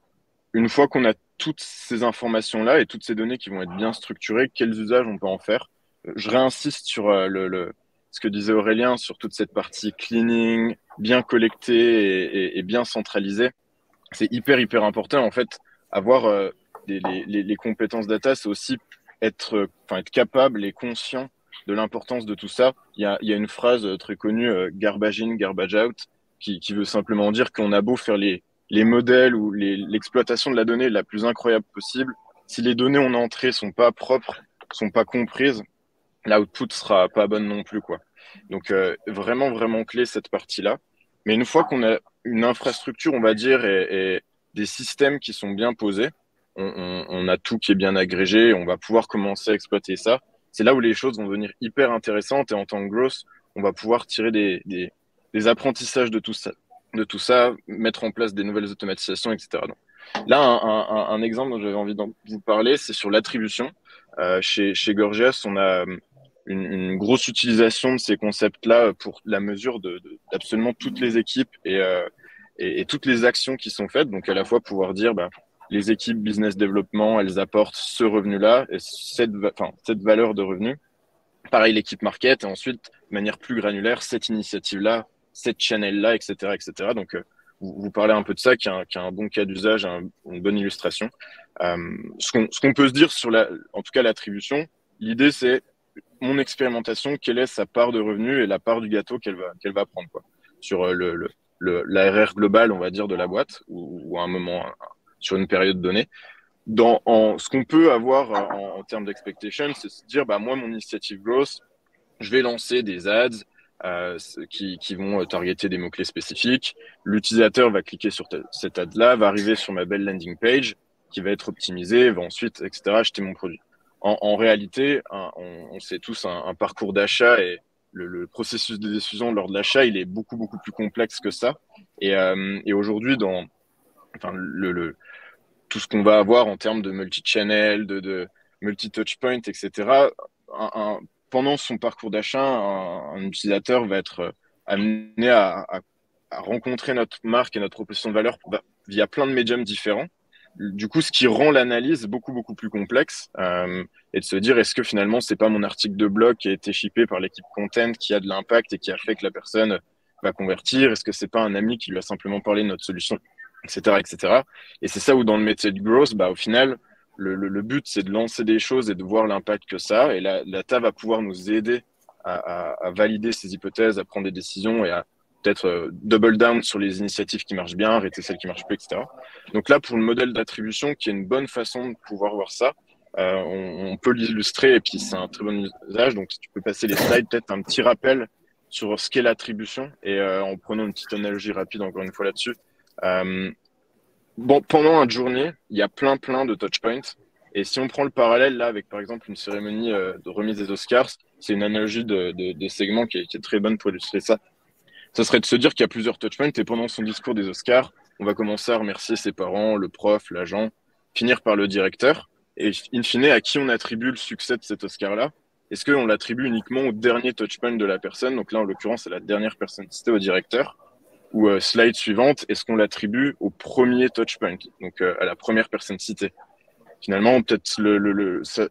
une fois qu'on a toutes ces informations-là et toutes ces données qui vont être bien structurées, quels usages on peut en faire Je réinsiste sur le, le, ce que disait Aurélien sur toute cette partie cleaning, bien collectée et, bien centralisée. C'est hyper, hyper important. En fait, avoir euh, les, compétences data, c'est aussi être, enfin, être capable et conscient de l'importance de tout ça. Il y a, y a une phrase très connue, euh, garbage in, garbage out, qui veut simplement dire qu'on a beau faire les, les modèles ou l'exploitation de la donnée la plus incroyable possible. Si les données on a entrées sont pas propres, sont pas comprises, l'output sera pas bonne non plus quoi. Donc euh, vraiment vraiment clé cette partie là. Mais une fois qu'on a une infrastructure, on va dire, et, des systèmes qui sont bien posés, on, a tout qui est bien agrégé, on va pouvoir commencer à exploiter ça. C'est là où les choses vont devenir hyper intéressantes et en tant que growth, on va pouvoir tirer des, des, apprentissages de tout ça, de tout ça, mettre en place des nouvelles automatisations, etc. là, un, exemple dont j'avais envie de vous parler, c'est sur l'attribution. Euh, chez, Gorgias, on a une, grosse utilisation de ces concepts-là pour la mesure de, d'absolument toutes les équipes euh, et, toutes les actions qui sont faites. Donc à la fois pouvoir dire, bah, les équipes business développement, elles apportent ce revenu-là et cette, cette valeur de revenu. Pareil l'équipe market et ensuite, de manière plus granulaire, cette initiative-là, cette channel-là, etc., etc. Donc euh, vous, parlez un peu de ça, qui est un, bon cas d'usage, une bonne illustration. Euh, ce, qu'on, qu'on peut se dire sur la, en tout cas l'attribution, l'idée c'est mon expérimentation, quelle est sa part de revenu et la part du gâteau qu'elle va, qu'elle va prendre quoi, sur euh, le, le, le l'ARR global, on va dire, de la boîte ou, à un moment, sur une période donnée. Dans, en, ce qu'on peut avoir en, en termes d'expectation, c'est se dire, bah, moi, mon initiative growth, je vais lancer des ads euh, qui, vont targeter des mots-clés spécifiques. L'utilisateur va cliquer sur cette ad-là, va arriver sur ma belle landing page qui va être optimisée, va ensuite, etc., acheter mon produit en, réalité, on, sait tous un, parcours d'achat et le, processus de décision lors de l'achat, il est beaucoup beaucoup plus complexe que ça. Et, euh, aujourd'hui, dans enfin, le, tout ce qu'on va avoir en termes de multi-channel, de, de multi-touchpoint, etc. pendant son parcours d'achat, un, utilisateur va être amené à, rencontrer notre marque et notre proposition de valeur via plein de médiums différents du coup, ce qui rend l'analyse beaucoup beaucoup plus complexe euh, et de se dire est-ce que finalement c'est pas mon article de blog qui a été shippé par l'équipe content qui a de l'impact et qui a fait que la personne va convertir? Est-ce que c'est pas un ami qui lui a simplement parlé de notre solution, etc., etc. Et c'est ça où dans le métier de growth, bah au final le, but c'est de lancer des choses et de voir l'impact que ça. Et la, la TA va pouvoir nous aider à, valider ces hypothèses, à prendre des décisions et à peut-être euh, double down sur les initiatives qui marchent bien, arrêter celles qui marchent plus, etc. Donc là, pour le modèle d'attribution, qui est une bonne façon de pouvoir voir ça, euh, on, peut l'illustrer et puis c'est un très bon usage. Donc si tu peux passer les slides, peut-être un petit rappel sur ce qu'est l'attribution et euh, en prenant une petite analogie rapide encore une fois là-dessus. Bon, pendant une journée, il y a plein plein de touchpoints. Et si on prend le parallèle là avec par exemple une cérémonie euh, de remise des Oscars, c'est une analogie de, de, de segment qui est, qui est, très bonne pour illustrer ça ça serait de se dire qu'il y a plusieurs touchpoints et pendant son discours des Oscars, on va commencer à remercier ses parents, le prof, l'agent, finir par le directeur. Et in fine, à qui on attribue le succès de cet Oscar-là? Est-ce qu'on l'attribue uniquement au dernier touchpoint de la personne? Donc là, en l'occurrence, c'est la dernière personne citée au directeur. Ou slide suivante, est-ce qu'on l'attribue au premier touchpoint, donc à la première personne citée? Finalement, peut-être le, le, ça,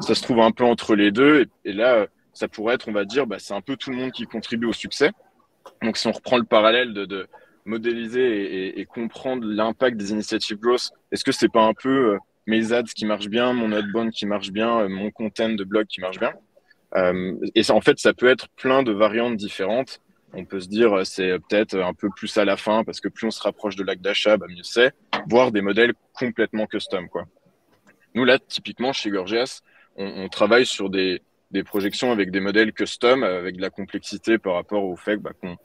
ça, se trouve un peu entre les deux, et, là, ça pourrait être, on va dire, bah, c'est un peu tout le monde qui contribue au succès. Donc, si on reprend le parallèle de, de modéliser et, comprendre l'impact des initiatives growth, est-ce que c'est pas un peu mes ads qui marchent bien, mon outbound qui marche bien, mon content de blog qui marche bien? Euh, Et ça, en fait, ça peut être plein de variantes différentes on peut se dire euh, c'est peut-être un peu plus à la fin parce que plus on se rapproche de l'acte d'achat, bah, mieux c'est, voire des modèles complètement custom. Quoi. Nous, là, typiquement, chez Gorgias, on, travaille sur des, projections avec des modèles custom, avec de la complexité par rapport au fait bah, qu'on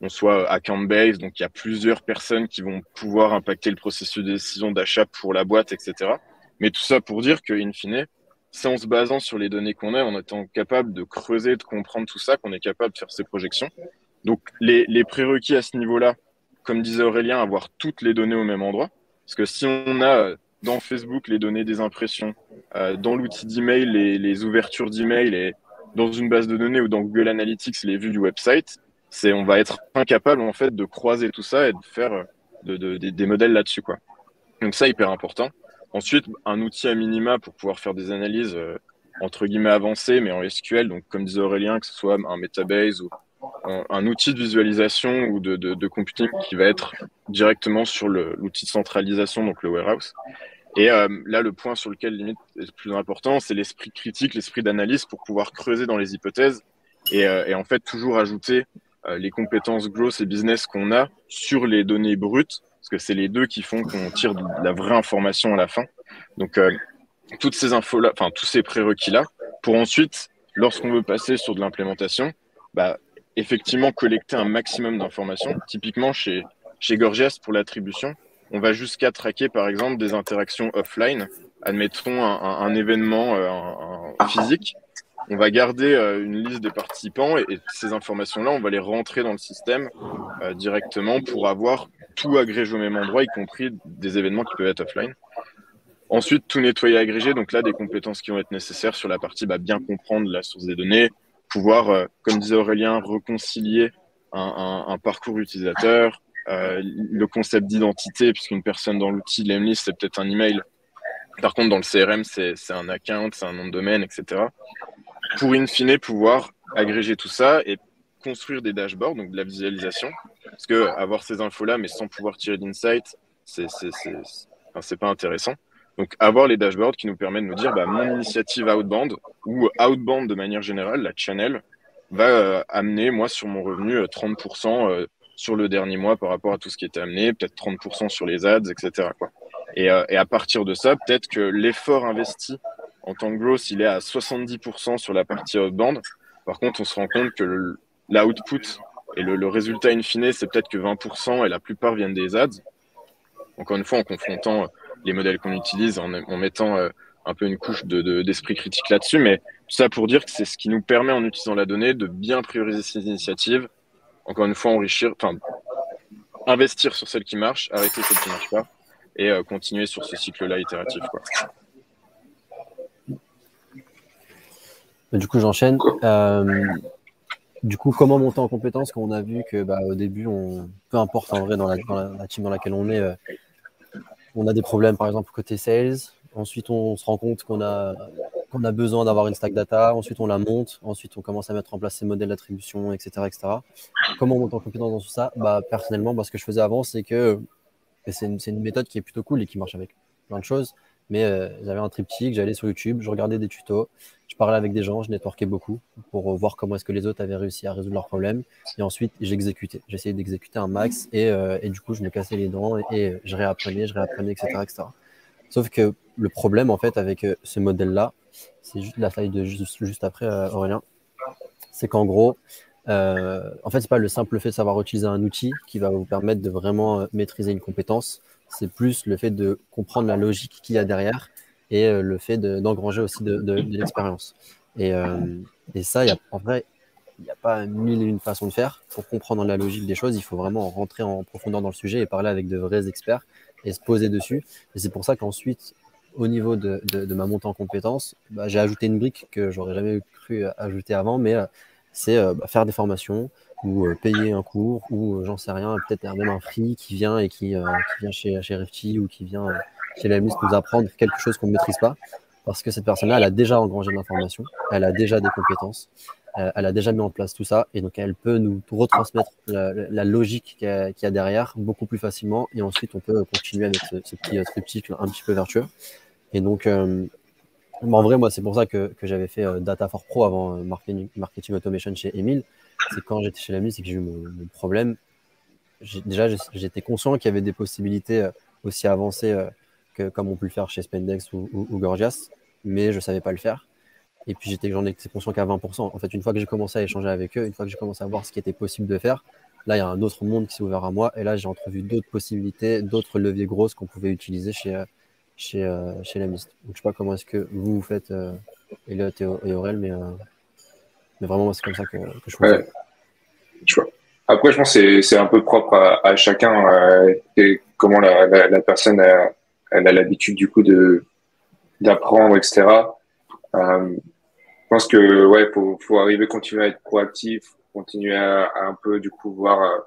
on soit account-based, donc il y a plusieurs personnes qui vont pouvoir impacter le processus de décision d'achat pour la boîte, etc. Mais tout ça pour dire que, in fine, c'est en se basant sur les données qu'on a, en étant capable de creuser, de comprendre tout ça, qu'on est capable de faire ces projections. Donc, les, les prérequis à ce niveau-là, comme disait Aurélien, avoir toutes les données au même endroit. Parce que si on a euh, dans Facebook les données des impressions, euh, dans l'outil d'email les, ouvertures d'email et dans une base de données ou dans Google Analytics les vues du website, c'est on va être incapable en fait de croiser tout ça et de faire euh, de, de, des modèles là-dessus quoi. Donc ça hyper important. Ensuite, un outil à minima pour pouvoir faire des analyses entre guillemets avancées, mais en SQL. Donc comme disait Aurélien, que ce soit un Metabase ou un, outil de visualisation ou de, computing qui va être directement sur l'outil de centralisation, donc le warehouse. Et euh, là, le point sur lequel limite est le plus important, c'est l'esprit critique, l'esprit d'analyse pour pouvoir creuser dans les hypothèses et, euh, en fait toujours ajouter euh, les compétences growth et business qu'on a sur les données brutes, parce que c'est les deux qui font qu'on tire de la vraie information à la fin. Donc toutes ces infos là, enfin tous ces prérequis là, pour ensuite, lorsqu'on veut passer sur de l'implémentation, bah, effectivement collecter un maximum d'informations. Typiquement, chez, chez Gorgias, pour l'attribution, on va jusqu'à traquer, par exemple, des interactions offline. Admettons un, événement euh, physique. On va garder euh, une liste des participants et, ces informations-là, on va les rentrer dans le système euh, directement pour avoir tout agrégé au même endroit, y compris des événements qui peuvent être offline. Ensuite, tout nettoyer agrégé. Donc là, des compétences qui vont être nécessaires sur la partie bah, bien comprendre la source des données, pouvoir, euh, comme disait Aurélien, réconcilier un, parcours utilisateur, euh, le concept d'identité, puisqu'une personne dans l'outil l'Emlist, c'est peut-être un email. Par contre, dans le CRM, c'est un account, c'est un nom de domaine, etc. Pour in fine pouvoir agréger tout ça et construire des dashboards, donc de la visualisation. Parce que avoir ces infos-là, mais sans pouvoir tirer d'insight, c'est pas intéressant. Donc, avoir les dashboards qui nous permettent de nous dire, bah, mon initiative outbound ou outbound de manière générale, la channel, va euh, amener, moi, sur mon revenu, 30% euh, euh, sur le dernier mois par rapport à tout ce qui était amené, peut-être 30% sur les ads, etc. Et à partir de ça, peut-être que l'effort investi en tant que growth, il est à 70% sur la partie outbound. Par contre, on se rend compte que l'output et le, le, résultat in fine, c'est peut-être que 20% et la plupart viennent des ads. Encore une fois, en confrontant les modèles qu'on utilise en, mettant euh, un peu une couche d'esprit de, critique là-dessus. Mais tout ça pour dire que c'est ce qui nous permet, en utilisant la donnée, de bien prioriser ces initiatives. Encore une fois, enrichir, enfin, investir sur celles qui marchent, arrêter celles qui ne marchent pas et euh, continuer sur ce cycle-là itératif. Quoi. Du coup, j'enchaîne. Euh, du coup, comment monter en compétence quand on a vu que bah, au début, peu importe en vrai dans la, dans la, team dans laquelle on est, on a des problèmes, par exemple, côté sales. Ensuite, on se rend compte qu'on a, qu'on a besoin d'avoir une stack data. Ensuite, on la monte. Ensuite, on commence à mettre en place ces modèles d'attribution, etc.. Comment on monte en compétence dans tout ça bah, Personnellement, ce que je faisais avant, c'est que c'est une, méthode qui est plutôt cool et qui marche avec plein de choses. Mais euh, j'avais un triptyque, j'allais sur YouTube, je regardais des tutos, je parlais avec des gens, je networkais beaucoup pour voir comment est-ce que les autres avaient réussi à résoudre leurs problèmes. Et ensuite, j'exécutais. J'essayais d'exécuter un max et, euh, du coup, je me cassais les dents et, je réapprenais, je réapprenais, etc., etc. Sauf que le problème, en fait, avec euh, ce modèle-là, c'est juste la taille de juste, après, Aurélien, c'est qu'en gros, euh, en fait, c'est pas le simple fait de savoir utiliser un outil qui va vous permettre de vraiment maîtriser une compétence c'est plus le fait de comprendre la logique qu'il y a derrière et euh, le fait d'engranger aussi de, l'expérience. Euh, et, ça, y en vrai, il n'y a pas mille et une façons de faire. Pour comprendre la logique des choses, il faut vraiment rentrer en profondeur dans le sujet et parler avec de vrais experts et se poser dessus. Et c'est pour ça qu'ensuite, au niveau de, ma montée en compétences, bah, j'ai ajouté une brique que j'aurais jamais cru ajouter avant, mais euh, c'est bah, faire des formations, ou payer un cours, ou j'en sais rien, peut-être même un free qui vient et qui, vient chez, chez ou qui vient chez la nous apprendre quelque chose qu'on ne maîtrise pas. Parce que cette personne-là, elle a déjà engrangé de l'information, elle a déjà des compétences, elle a déjà mis en place tout ça, et donc elle peut nous retransmettre la, logique qu'il y, a derrière beaucoup plus facilement, et ensuite on peut continuer avec ce, ce petit triptyque un petit peu vertueux. Et donc, en vrai, moi, c'est pour ça que, j'avais fait euh, Data for Pro avant euh, marketing, marketing, Automation chez Emile. C'est quand j'étais chez l'ami, c'est que j'ai eu mon, problème. Déjà, j'étais conscient qu'il y avait des possibilités euh, aussi avancées que comme on peut le faire chez Spendex ou, Gorgias, mais je ne savais pas le faire. Et puis j'en étais conscient qu'à 20%. En fait, une fois que j'ai commencé à échanger avec eux, une fois que j'ai commencé à voir ce qui était possible de faire, là, il y a un autre monde qui s'est ouvert à moi. Et là, j'ai entrevu d'autres possibilités, d'autres leviers grosses qu'on pouvait utiliser chez, chez, euh, chez la Mist. Donc, je sais pas comment est-ce que vous, vous faites, euh, Elliot et, Aurel, mais, euh, mais vraiment, c'est comme ça que, je fais. Après, je pense que c'est un peu propre à, chacun et comment la, la, personne a, elle a l'habitude du coup de d'apprendre, etc. je pense que ouais, faut, faut arriver, continuer à être proactif, continuer à, à un peu du coup voir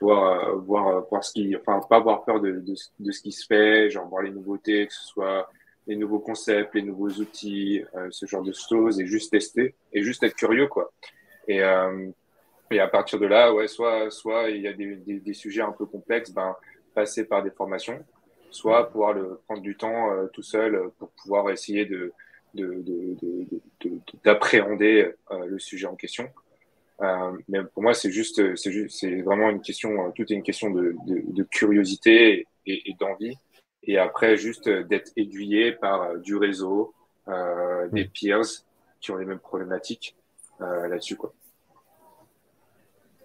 voir, euh, voir, euh, voir ce qui, enfin, pas avoir peur de, de, de, ce qui se fait, genre voir les nouveautés, que ce soit les nouveaux concepts, les nouveaux outils, euh, ce genre de choses, et juste tester, et juste être curieux, quoi. Et, et à partir de là, ouais, soit, soit il y a des, des, sujets un peu complexes, ben, passer par des formations, soit pouvoir le, prendre du temps tout seul pour pouvoir essayer de, d'appréhender le sujet en question. Euh, mais pour moi, c'est juste, c'est juste, c'est vraiment une question, euh, tout est une question de, de, curiosité et d'envie. Et après, juste d'être aiguillé par euh, du réseau, euh, des peers qui ont les mêmes problématiques euh, là-dessus, quoi.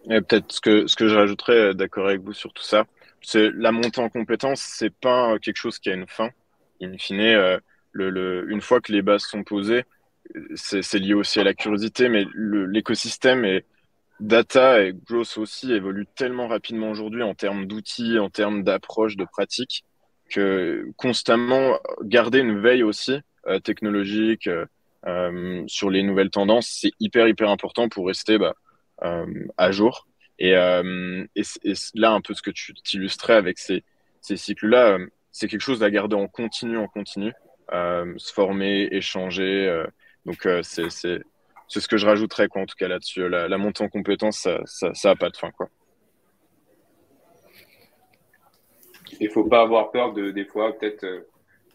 Et peut-être ce que ce que je rajouterais, d'accord avec vous sur tout ça, c'est la montée en compétences, c'est pas quelque chose qui a une fin. In fine, le, le, une fois que les bases sont posées, c'est lié aussi à la curiosité, mais l'écosystème et data et growth aussi évoluent tellement rapidement aujourd'hui en termes d'outils, en termes d'approche, de pratique, constamment garder une veille aussi euh, technologique euh, euh, sur les nouvelles tendances, c'est hyper hyper important pour rester bah, à jour. Et, là, un peu ce que tu t'illustrais avec ces, cycles-là, c'est quelque chose à garder en continu, en continu, se former, échanger donc, euh, c'est ce que je rajouterais, quoi, en tout cas, là-dessus. La, montée en compétences, ça n'a ça, pas de fin, quoi. Il faut pas avoir peur de, des fois, peut-être euh,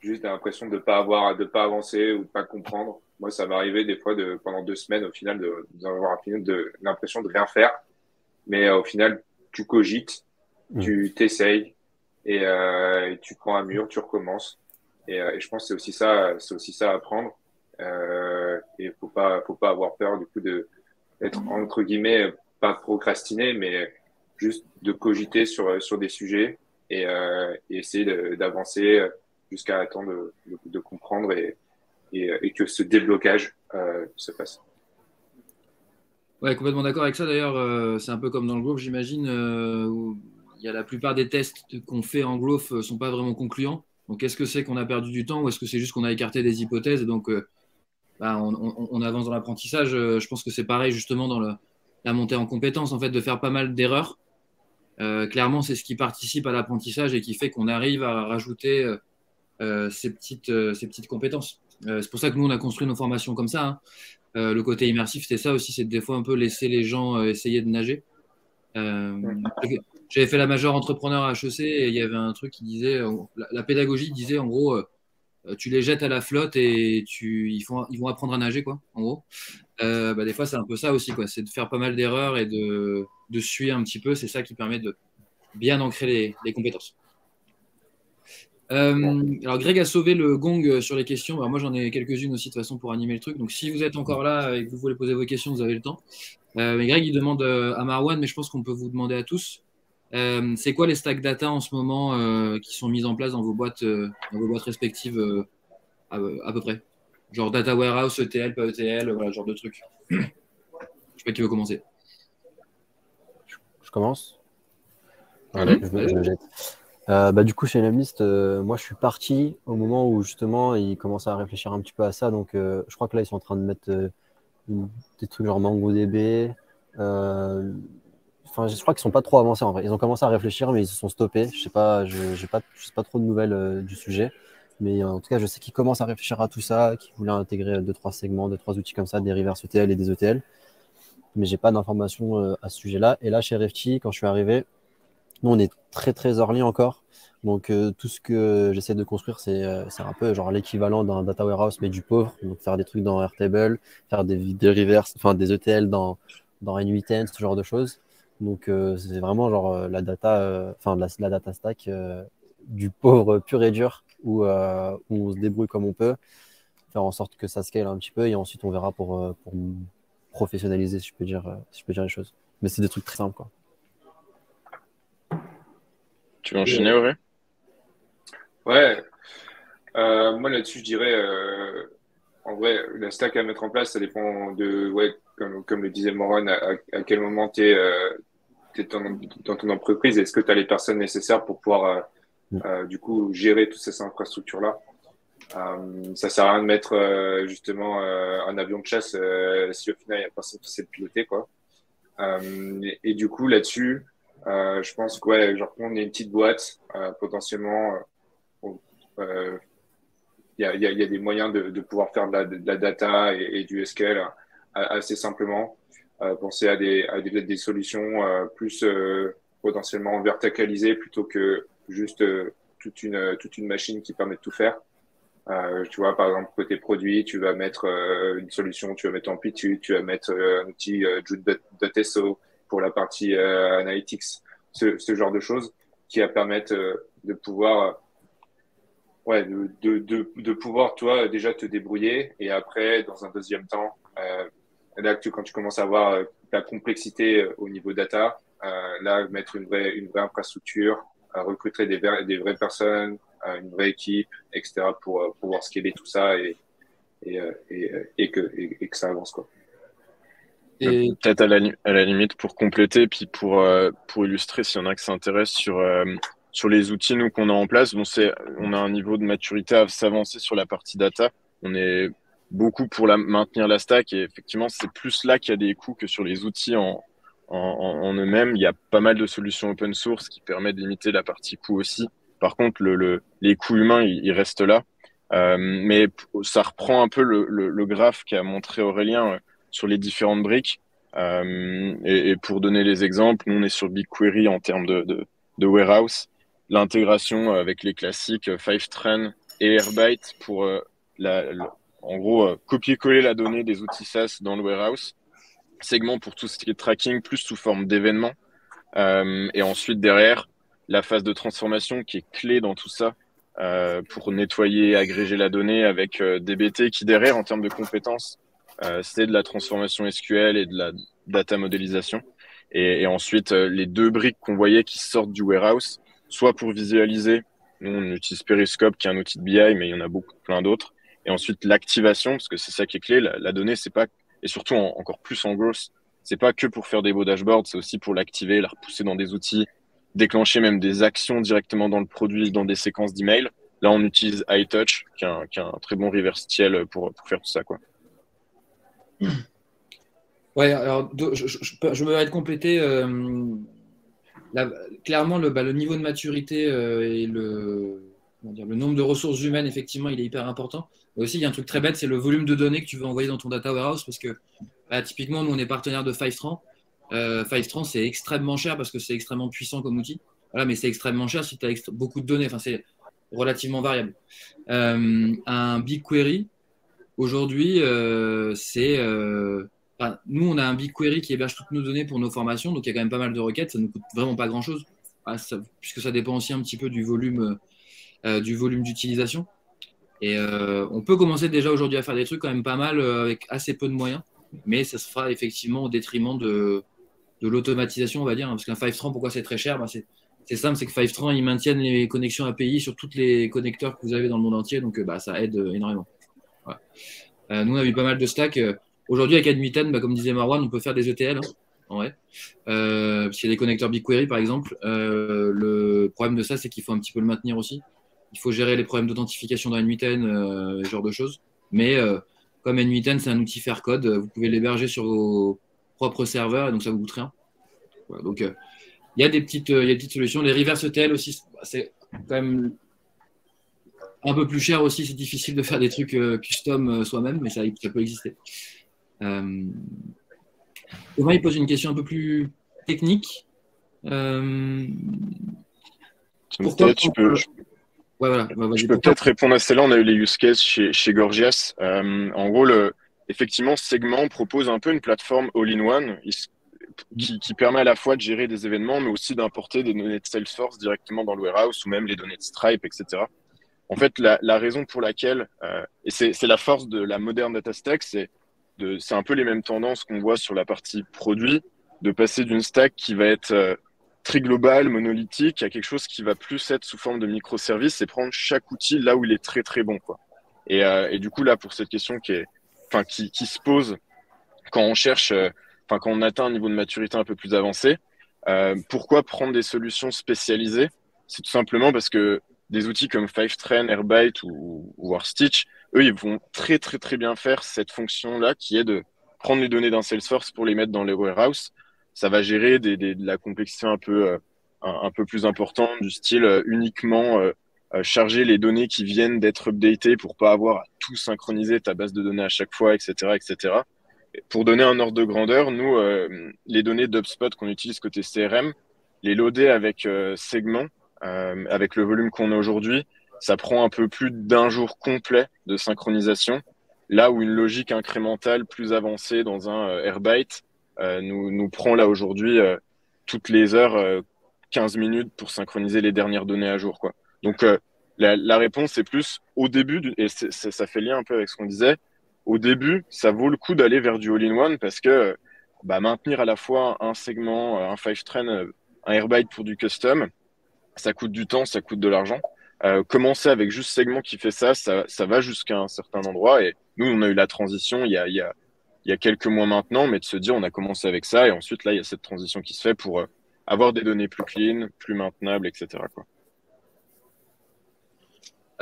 juste l'impression de pas avoir, de pas avancer ou de pas comprendre. Moi, ça m'est arrivé des fois de, pendant deux semaines, au final, d'avoir de, l'impression de rien faire. Mais euh, au final, tu cogites, mmh. tu t'essayes et, et, tu prends un mur, tu recommences. Et, et je pense que c'est aussi ça, c'est aussi ça à apprendre. Euh, et faut pas, faut pas avoir peur du coup de être entre guillemets pas procrastiner, mais juste de cogiter sur sur des sujets et, euh, et essayer d'avancer jusqu'à attendre de, comprendre et, que ce déblocage euh, se fasse. Ouais, complètement d'accord avec ça. D'ailleurs, euh, c'est un peu comme dans le groupe, j'imagine, euh, où il y a la plupart des tests qu'on fait en growth ne sont pas vraiment concluants. Donc, est-ce que c'est qu'on a perdu du temps ou est-ce que c'est juste qu'on a écarté des hypothèses et donc bah, on, avance dans l'apprentissage. Euh, je pense que c'est pareil justement dans la montée en compétence, en fait, de faire pas mal d'erreurs. Euh, clairement, c'est ce qui participe à l'apprentissage et qui fait qu'on arrive à rajouter euh, ces, petites, ces petites compétences. c'est pour ça que nous, on a construit nos formations comme ça. Hein. le côté immersif, c'est ça aussi, c'est des fois un peu laisser les gens essayer de nager. J'avais fait la majeure entrepreneur à HEC et il y avait un truc qui disait, la pédagogie disait en gros, euh, tu les jettes à la flotte et tu, ils, font, vont apprendre à nager, quoi, en gros. Euh, bah, des fois, c'est un peu ça aussi, quoi. C'est de faire pas mal d'erreurs et de, de suivre un petit peu. C'est ça qui permet de bien ancrer les, les compétences. Euh, alors, Greg a sauvé le gong sur les questions. moi, j'en ai quelques-unes aussi de toute façon pour animer le truc. Donc, si vous êtes encore là et que vous voulez poser vos questions, vous avez le temps. mais Greg, il demande à Marwan, mais je pense qu'on peut vous demander à tous. Euh, c'est quoi les stacks data en ce moment euh, qui sont mis en place dans vos boîtes, euh, dans vos boîtes respectives à, peu près? Genre data warehouse, ETL, pas ETL, voilà, genre de trucs. Je sais pas qui veut commencer. Je, commence bah, du coup, chez Lemlist, moi je suis parti au moment où justement ils commençaient à réfléchir un petit peu à ça. Donc je crois que là ils sont en train de mettre des trucs genre MongoDB, je crois qu'ils sont pas trop avancés en vrai. Ils ont commencé à réfléchir, mais ils se sont stoppés. Je sais pas, je pas, pas trop de nouvelles du sujet. Mais en tout cas, je sais qu'ils commencent à réfléchir à tout ça, qu'ils voulaient intégrer deux, trois segments, deux, trois outils comme ça, des reverse ETL et des ETL. Mais j'ai pas d'informations à ce sujet-là. Et là, chez RFT, quand je suis arrivé, nous, on est très, très early encore. Donc, euh, tout ce que j'essaie de construire, euh, c'est un peu genre l'équivalent d'un data warehouse, mais du pauvre. Donc, faire des trucs dans Airtable, faire des, des reverse, enfin des ETL dans, dans N8N, ce genre de choses. Donc, euh, c'est vraiment genre la data, enfin la, la, data stack du pauvre pur et dur où, où, on se débrouille comme on peut, faire en sorte que ça scale un petit peu et ensuite on verra pour, pour professionnaliser, si je peux dire, si je peux dire les choses. Mais c'est des trucs très simples, quoi. Tu veux enchaîner, Auré? Ouais. Euh, moi, là-dessus, je dirais, euh, en vrai, la stack à mettre en place, ça dépend de, ouais, comme, comme le disait Moran, à, quel moment tu es, euh, dans ton entreprise. Est-ce que tu as les personnes nécessaires pour pouvoir, mm. du coup, gérer toutes ces infrastructures-là? Ça sert à rien de mettre, justement, un avion de chasse si au final, il n'y a personne qui sait le piloter, quoi. et, du coup, là-dessus, euh, je pense que ouais, genre on est une petite boîte, euh, potentiellement, euh, il y a, y, des moyens de, de pouvoir faire de la, de la data et, et, du SQL assez simplement. penser à des, à des, solutions plus potentiellement verticalisées plutôt que juste toute une toute une machine qui permet de tout faire. Euh, tu vois, par exemple, côté produit, tu vas mettre euh, une solution, tu vas mettre Amplitude, tu vas mettre un outil euh, Jude.so, pour la partie euh, analytics, ce, ce, genre de choses qui va permettre euh, de pouvoir euh, ouais, de, de, de, pouvoir, toi, déjà te débrouiller. Et après, dans un deuxième temps, euh, là, tu, quand tu commences à avoir la complexité au niveau data, euh, là, mettre une vraie, une vraie infrastructure, recruter des, des vraies personnes, une vraie équipe, etc., pour pouvoir scaler tout ça et, et, et, et que, et, que ça avance, quoi. Peut-être à la, à la, limite pour compléter, puis pour, euh, pour illustrer s'il y en a qui s'intéressent sur, euh, sur les outils nous qu'on a en place. Bon, c'est, on a un niveau de maturité à s'avancer sur la partie data. On est beaucoup pour la, maintenir la stack et effectivement, c'est plus là qu'il y a des coûts que sur les outils en, eux-mêmes. Il y a pas mal de solutions open source qui permettent de limiter la partie coût aussi. Par contre, le, le les coûts humains, ils, restent là. Euh, mais ça reprend un peu le, le, graphe qu'a montré Aurélien sur les différentes briques. Euh, et, pour donner les exemples, nous on est sur BigQuery en termes de, de, warehouse. L'intégration avec les classiques Fivetran et Airbyte pour euh, la, en gros euh, copier-coller la donnée des outils SaaS dans le warehouse. Segment pour tout ce qui est tracking plus sous forme d'événements. Euh, et ensuite derrière la phase de transformation qui est clé dans tout ça euh, pour nettoyer, agréger la donnée avec DBT qui derrière en termes de compétences c'est de la transformation SQL et de la data modélisation. Et, et ensuite, les deux briques qu'on voyait qui sortent du warehouse, soit pour visualiser, nous on utilise Periscope qui est un outil de BI, mais il y en a beaucoup, plein d'autres. Et ensuite l'activation, parce que c'est ça qui est clé. La, donnée, c'est pas et surtout encore plus en growth, c'est pas que pour faire des beaux dashboards, c'est aussi pour l'activer, la repousser dans des outils, déclencher même des actions directement dans le produit, dans des séquences d'email. Là, on utilise iTouch, qui est un, très bon reverse pour, pour faire tout ça, quoi. Ouais, alors je, je, je vais compléter. Euh, clairement, le, bah, le, niveau de maturité euh, et le, le nombre de ressources humaines, effectivement, il est hyper important. Aussi, il y a un truc très bête, c'est le volume de données que tu veux envoyer dans ton data warehouse parce que bah, typiquement, nous, on est partenaire de Fivetran. Euh, Fivetran, c'est extrêmement cher parce que c'est extrêmement puissant comme outil. Voilà, mais c'est extrêmement cher si tu as beaucoup de données. Enfin, c'est relativement variable. Euh, un BigQuery, Aujourd'hui, euh, c'est. Euh, nous, on a un BigQuery qui héberge toutes nos données pour nos formations, donc il y a quand même pas mal de requêtes. Ça ne nous coûte vraiment pas grand-chose, puisque ça dépend aussi un petit peu du volume, du volume d'utilisation. Et on peut commencer déjà aujourd'hui à faire des trucs quand même pas mal avec assez peu de moyens, mais ça se fera effectivement au détriment de, l'automatisation, on va dire. Hein, parce qu'un Fivetran, pourquoi c'est très cher? Bah, C'est simple, c'est que Fivetran, ils maintiennent les connexions API sur tous les connecteurs que vous avez dans le monde entier, donc bah, ça aide énormément. Euh, nous, on a eu pas mal de stacks. Euh, aujourd'hui, avec Admiten, bah, comme disait Marwan, on peut faire des ETL. Hein, euh, parce qu'il y a des connecteurs BigQuery, par exemple. le problème de ça, c'est qu'il faut un petit peu le maintenir aussi. Il faut gérer les problèmes d'authentification dans N8N, ce genre de choses. Mais comme N8N, c'est un outil faire code, vous pouvez l'héberger sur vos propres serveurs, et donc ça vous coûte rien. Donc, il y, a des petites, y a des petites solutions. Les reverse TL aussi, c'est quand même un peu plus cher aussi. C'est difficile de faire des trucs custom soi-même, mais ça, ça, peut exister. Euh... Thomas, il pose une question un peu plus technique. Euh... Pourquoi tu peux, je... peux peut-être répondre à celle-là. On a eu les use cases chez, chez Gorgias. Euh, en gros, le, effectivement, Segment propose un peu une plateforme all-in-one qui, qui, permet à la fois de gérer des événements, mais aussi d'importer des données de Salesforce directement dans le warehouse ou même les données de Stripe, etc. En fait, la, la raison pour laquelle, euh, et c'est la force de la moderne data stack, c'est c'est un peu les mêmes tendances qu'on voit sur la partie produit, de passer d'une stack qui va être euh, très globale, monolithique, à quelque chose qui va plus être sous forme de microservices et prendre chaque outil là où il est très très bon. Quoi. Et, euh, et du coup, là, pour cette question qui, est, qui, qui se pose quand on cherche, euh, quand on atteint un niveau de maturité un peu plus avancé, euh, pourquoi prendre des solutions spécialisées? C'est tout simplement parce que des outils comme Fivetrain, Airbyte ou, ou Warstitch, eux, ils vont très, très, très bien faire cette fonction-là qui est de prendre les données d'un Salesforce pour les mettre dans les warehouses. Ça va gérer des, des, de la complexité un peu, euh, un, peu plus importante, du style euh, uniquement euh, charger les données qui viennent d'être updatées pour pas avoir à tout synchroniser ta base de données à chaque fois, etc., etc. Pour donner un ordre de grandeur, nous, les données d'UpSpot qu'on utilise côté CRM, les loader avec segment, avec le volume qu'on a aujourd'hui, ça prend un peu plus d'un jour complet de synchronisation, là où une logique incrémentale plus avancée dans un euh, Airbyte euh, nous, nous prend là aujourd'hui euh, toutes les heures 15 minutes pour synchroniser les dernières données à jour. Quoi. Donc la, réponse est plus au début, et ça fait lien un peu avec ce qu'on disait, au début, ça vaut le coup d'aller vers du all-in-one parce que bah, maintenir à la fois un segment, un five train, un Airbyte pour du custom, ça coûte du temps, ça coûte de l'argent. Euh, commencer avec juste segment qui fait ça, ça, ça va jusqu'à un certain endroit. Et nous, on a eu la transition il y a, il y a quelques mois maintenant, mais de se dire, on a commencé avec ça. Et ensuite, là, il y a cette transition qui se fait pour euh, avoir des données plus clean, plus maintenables, etc. Quoi.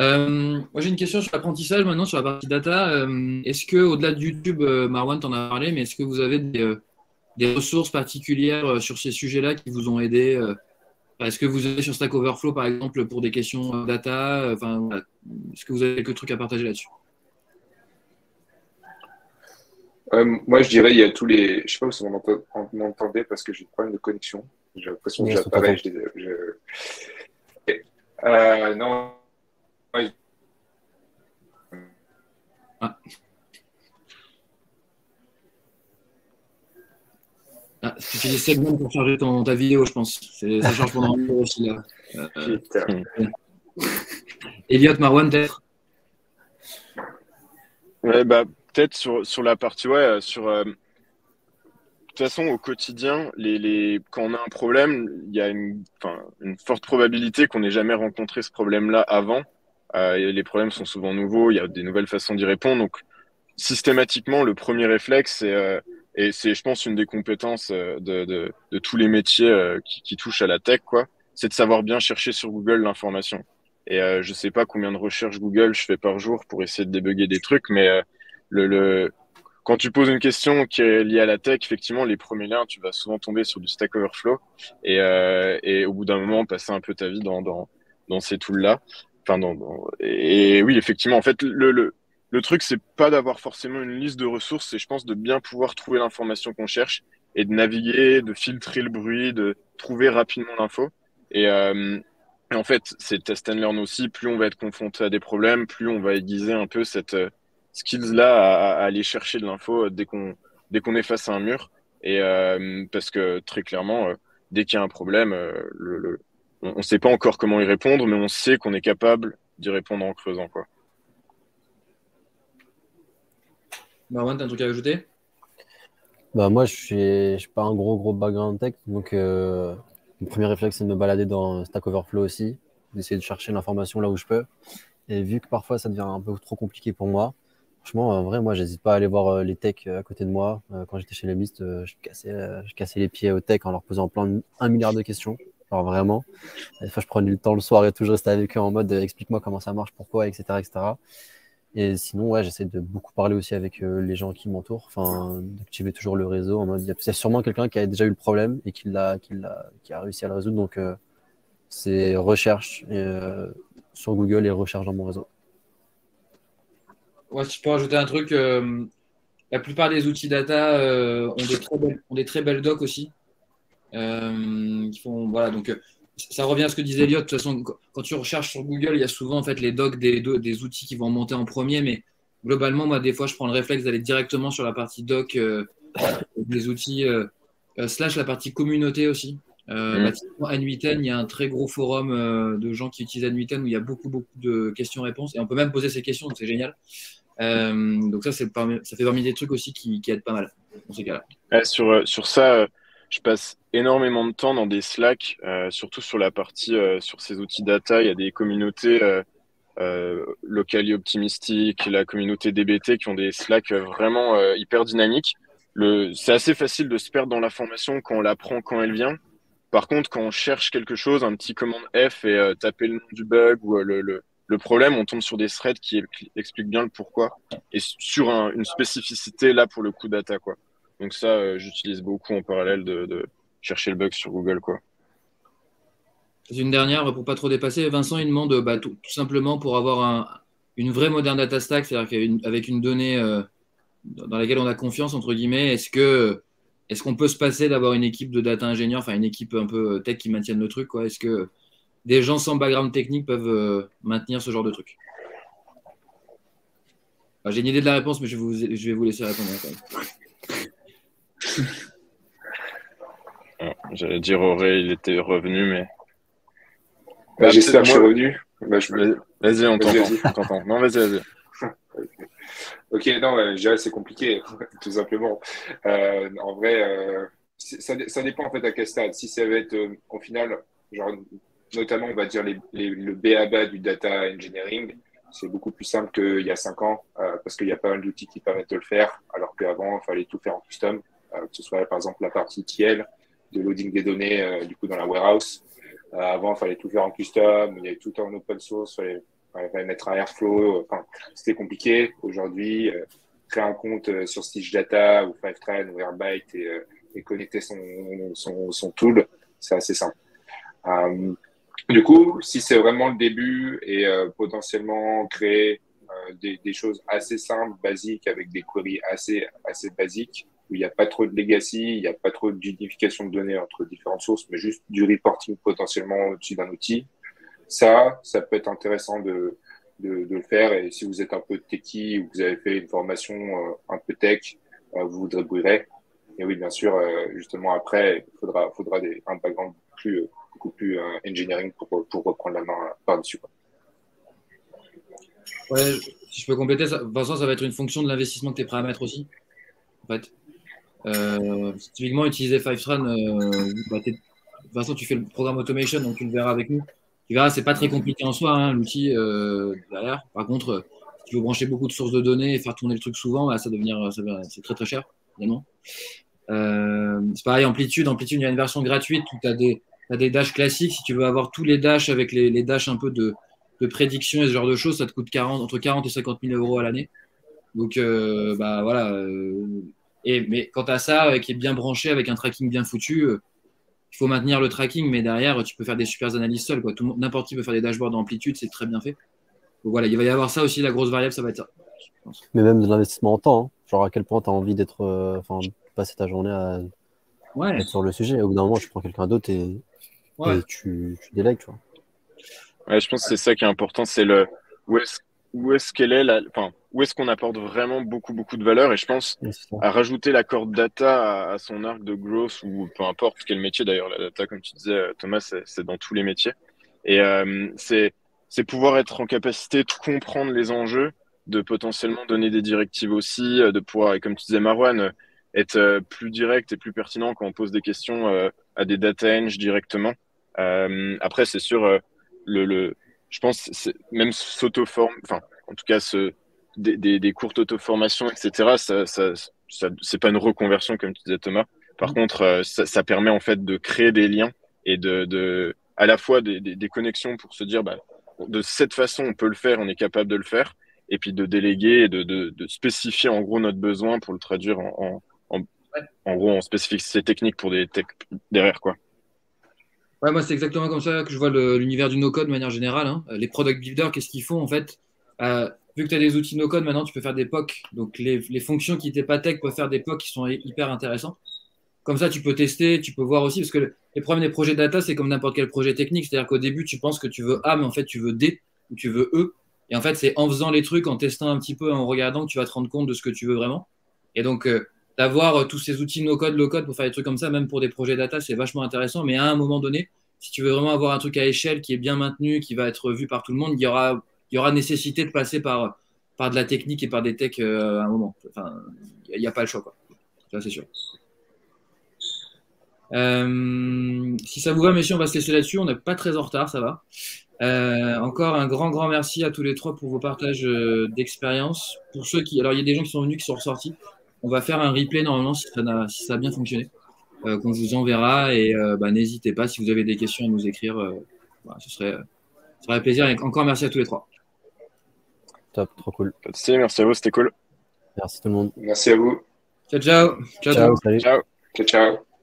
Euh, moi, j'ai une question sur l'apprentissage maintenant, sur la partie data. Euh, est-ce que, au-delà de YouTube, Marwan t'en a parlé, mais est-ce que vous avez des, ressources particulières sur ces sujets-là qui vous ont aidé est-ce que vous avez sur Stack Overflow, par exemple, pour des questions data? Enfin, Est-ce que vous avez quelques trucs à partager là-dessus? Euh, Moi, je dirais, il y a tous les. Je ne sais pas si vous m'entendez parce que j'ai des problèmes de connexion. J'ai l'impression que j'apparais. Je... Euh, non. Ah. Ah, c'est des segments pour charger ton, ta vidéo, je pense. Ça charge pendant un peu aussi. Là. Euh, Elliot, Marwan, peut-être? Ouais, bah, Peut-être sur, sur la partie, ouais, euh, sur. Euh, de toute façon, au quotidien, les, les, quand on a un problème, il y a une, une forte probabilité qu'on n'ait jamais rencontré ce problème-là avant. Euh, les problèmes sont souvent nouveaux, il y a des nouvelles façons d'y répondre. Donc, systématiquement, le premier réflexe, c'est et c'est, je pense, une des compétences de, de, tous les métiers qui, touchent à la tech, quoi. C'est de savoir bien chercher sur Google l'information. Et euh, je sais pas combien de recherches Google je fais par jour pour essayer de débugger des trucs, mais quand tu poses une question qui est liée à la tech, effectivement, les premiers liens, tu vas souvent tomber sur du Stack Overflow et, et au bout d'un moment, passer un peu ta vie dans, ces tools-là. Enfin, et, oui, effectivement, en fait, le, le, le truc, c'est pas d'avoir forcément une liste de ressources, c'est, je pense, de bien pouvoir trouver l'information qu'on cherche et de naviguer, de filtrer le bruit, de trouver rapidement l'info. Et, euh, en fait, c'est test and learn aussi. Plus on va être confronté à des problèmes, plus on va aiguiser un peu cette euh, skills-là à, aller chercher de l'info dès qu'on dès qu'on est face à un mur. Et euh, parce que très clairement, dès qu'il y a un problème, le, on ne sait pas encore comment y répondre, mais on sait qu'on est capable d'y répondre en creusant, quoi. Marwan, tu as un truc à ajouter? Bah, Moi, je suis pas un gros, gros background tech. Donc, euh, mon premier réflexe, c'est de me balader dans Stack Overflow aussi, d'essayer de chercher l'information là où je peux. Et vu que parfois, ça devient un peu trop compliqué pour moi, franchement, en vrai, moi, j'hésite pas à aller voir euh, les techs à côté de moi. Euh, quand j'étais chez les Mist, je, cassais, les pieds aux techs en leur posant plein un milliard de questions. Alors vraiment, des fois, je prenais le temps le soir et tout, je restais avec eux en mode explique-moi comment ça marche, pourquoi, etc., etc. Et sinon, ouais, j'essaie de beaucoup parler aussi avec les gens qui m'entourent, enfin, d'activer toujours le réseau en mode, il y a sûrement quelqu'un qui a déjà eu le problème et qui, l'a, qui a réussi à le résoudre. Donc, c'est recherche sur Google et recherche dans mon réseau. Ouais, si je peux rajouter un truc, la plupart des outils data ont, des très belles, ont des très belles docs aussi. qui font, voilà, donc ça revient à ce que disait Elliot. De toute façon, quand tu recherches sur Google, il y a souvent en fait les docs des, des outils qui vont monter en premier. Mais globalement, moi, des fois, je prends le réflexe d'aller directement sur la partie doc euh, des outils, euh, euh, slash la partie communauté aussi. Euh, mmh. N8N, il y a un très gros forum de gens qui utilisent N8N où il y a beaucoup, beaucoup de questions-réponses. Et on peut même poser ces questions, donc c'est génial. Donc ça, ça fait parmi des trucs aussi qui, aident pas mal ces cas-là. sur, sur ça, je passe énormément de temps dans des Slack, euh, surtout sur la partie, euh, sur ces outils data. Il y a des communautés euh, euh locally optimistiques, la communauté DBT qui ont des Slack vraiment hyper dynamiques. C'est assez facile de se perdre dans la formation quand on l'apprend quand elle vient. Par contre, quand on cherche quelque chose, un petit commande F et taper le nom du bug ou le, le, problème, on tombe sur des threads qui, expliquent bien le pourquoi et sur une spécificité là pour le coup data quoi. Donc ça, euh, j'utilise beaucoup en parallèle de, chercher le bug sur Google. quoi. Une dernière, pour pas trop dépasser. Vincent, il demande bah, tout, simplement pour avoir une vraie moderne data stack, c'est-à-dire avec une donnée euh, dans laquelle on a confiance, entre guillemets, est-ce que est-ce qu'on peut se passer d'avoir une équipe de data ingénieurs, enfin une équipe un peu tech qui maintienne le truc quoi? Est-ce que des gens sans background technique peuvent euh, maintenir ce genre de truc J'ai une idée de la réponse, mais je vais vous, je vais vous laisser répondre. Quand même. J'allais dire Auré, il était revenu, mais. Bah, J'espère que je suis revenu. Bah, vas-y, on t'entend. non, vas-y, vas-y. ok, non, c'est compliqué, tout simplement. Euh, en vrai, euh, ça, ça, dépend en fait à quel stade. Si ça va être euh, au final, genre, notamment, on va dire le BABA du data engineering, c'est beaucoup plus simple qu'il y a cinq ans parce qu'il y a pas mal d'outils qui permettent de le faire, alors qu'avant, il fallait tout faire en custom. Euh, que ce soit par exemple la partie TL, de loading des données euh, du coup dans la warehouse. Euh, avant, il fallait tout faire en custom, il y avait tout en open source, il fallait, mettre un Airflow. Enfin, c'était compliqué. Aujourd'hui, créer un compte sur Stitch Data ou Fivetran ou Airbyte et, connecter son, son tool, c'est assez simple. Du coup, si c'est vraiment le début et potentiellement créer des, des, choses assez simples, basiques, avec des queries assez, assez basiques, où il n'y a pas trop de legacy, il n'y a pas trop d'unification de données entre différentes sources, mais juste du reporting potentiellement au-dessus d'un outil. Ça, ça peut être intéressant de, de, de, le faire. Et si vous êtes un peu techie ou vous avez fait une formation euh, un peu tech, euh, vous vous débrouillerez. Et oui, bien sûr, euh, justement, après, il faudra, faudra des, un background plus, plus engineering pour, pour reprendre la main par-dessus. Ouais, si je peux compléter, ça, Vincent, ça va être une fonction de l'investissement que tu es prêt à mettre aussi. En fait, euh, typiquement, utiliser Fivetran, euh, bah, façon, tu fais le programme automation, donc tu le verras avec nous. Tu verras, c'est pas très compliqué en soi, hein, l'outil euh, derrière. Par contre, si tu veux brancher beaucoup de sources de données et faire tourner le truc souvent, ça devenir, c'est très très cher, évidemment. Euh, c'est pareil, Amplitude. Amplitude, il y a une version gratuite où tu as des, as des dashs classiques. Si tu veux avoir tous les dashs avec les, les dashs un peu de, de prédiction et ce genre de choses, ça te coûte 40, entre 40 et 50 000 euros à l'année. Donc, euh, bah voilà. Euh, et, mais quant à ça, euh, qui est bien branché avec un tracking bien foutu, euh, il faut maintenir le tracking, mais derrière, tu peux faire des super analyses seul. N'importe qui peut faire des dashboards d'amplitude, c'est très bien fait. Donc voilà, il va y avoir ça aussi, la grosse variable, ça va être ça. Mais même de l'investissement en temps, hein. genre à quel point tu as envie d'être, euh, enfin, passer ta journée à ouais. être sur le sujet. Au bout d'un moment, je prends quelqu'un d'autre et, tu, tu, délègues, tu vois. Ouais, je pense que c'est ça qui est important, c'est le où est-ce où est-ce qu'elle est, la, enfin, où est-ce qu'on apporte vraiment beaucoup, beaucoup de valeur. Et je pense à rajouter la corde data à, son arc de growth ou peu importe quel métier d'ailleurs. La data, comme tu disais, Thomas, c'est dans tous les métiers. Et euh, c'est pouvoir être en capacité de comprendre les enjeux, de potentiellement donner des directives aussi, euh, de pouvoir, et comme tu disais, Marwan, être euh, plus direct et plus pertinent quand on pose des questions euh, à des data eng directement. Après, c'est sûr, le, le, je pense, même s'auto-forme, enfin, en tout cas, ce, des, des, courtes auto-formations, etc., ça, ça, ça c'est pas une reconversion, comme tu disais, Thomas. Par mm. contre, euh, ça, ça, permet en fait de créer des liens et de, de à la fois des, des, des connexions pour se dire, bah, de cette façon, on peut le faire, on est capable de le faire. et puis de déléguer et de, de, spécifier en gros notre besoin pour le traduire en, en, en, gros en spécificité technique pour des techs derrière quoi. Moi c'est exactement comme ça que je vois l'univers du no-code de manière générale. Hein. Les product builders, qu'est-ce qu'ils font en fait? Euh, Vu que tu as des outils no-code, maintenant tu peux faire des POC. Donc les, les fonctions qui n'étaient pas tech peuvent faire des POC qui sont hyper intéressants. Comme ça, tu peux tester, tu peux voir aussi, parce que les problèmes des projets data, c'est comme n'importe quel projet technique. C'est-à-dire qu'au début, tu penses que tu veux A, mais en fait, tu veux D ou tu veux E. Et en fait, c'est en faisant les trucs, en testant un petit peu, en regardant, que tu vas te rendre compte de ce que tu veux vraiment. Et donc, euh, d'avoir euh, tous ces outils no-code, low-code pour faire des trucs comme ça, même pour des projets data, c'est vachement intéressant. Mais à un moment donné, si tu veux vraiment avoir un truc à échelle qui est bien maintenu, qui va être vu par tout le monde, il y aura, nécessité de passer par, de la technique et par des techs euh, à un moment. Il n'y a, pas le choix, quoi. Ça, c'est sûr. si ça vous va, messieurs, on va se laisser là-dessus. On n'est pas très en retard, ça va. Euh, encore un grand, grand merci à tous les trois pour vos partages euh, d'expérience. Pour ceux qui. Alors, il y a des gens qui sont venus, qui sont ressortis. On va faire un replay normalement si ça, a, si ça a bien fonctionné, euh, qu'on vous enverra. Et bah, n'hésitez pas, si vous avez des questions à nous écrire, bah, ce, serait, ce serait un plaisir. Et encore merci à tous les trois. Top, trop cool. Merci à vous, c'était cool. Merci tout le monde. Merci à vous. Ciao, ciao. Ciao, ciao. Ciao, ciao. ciao.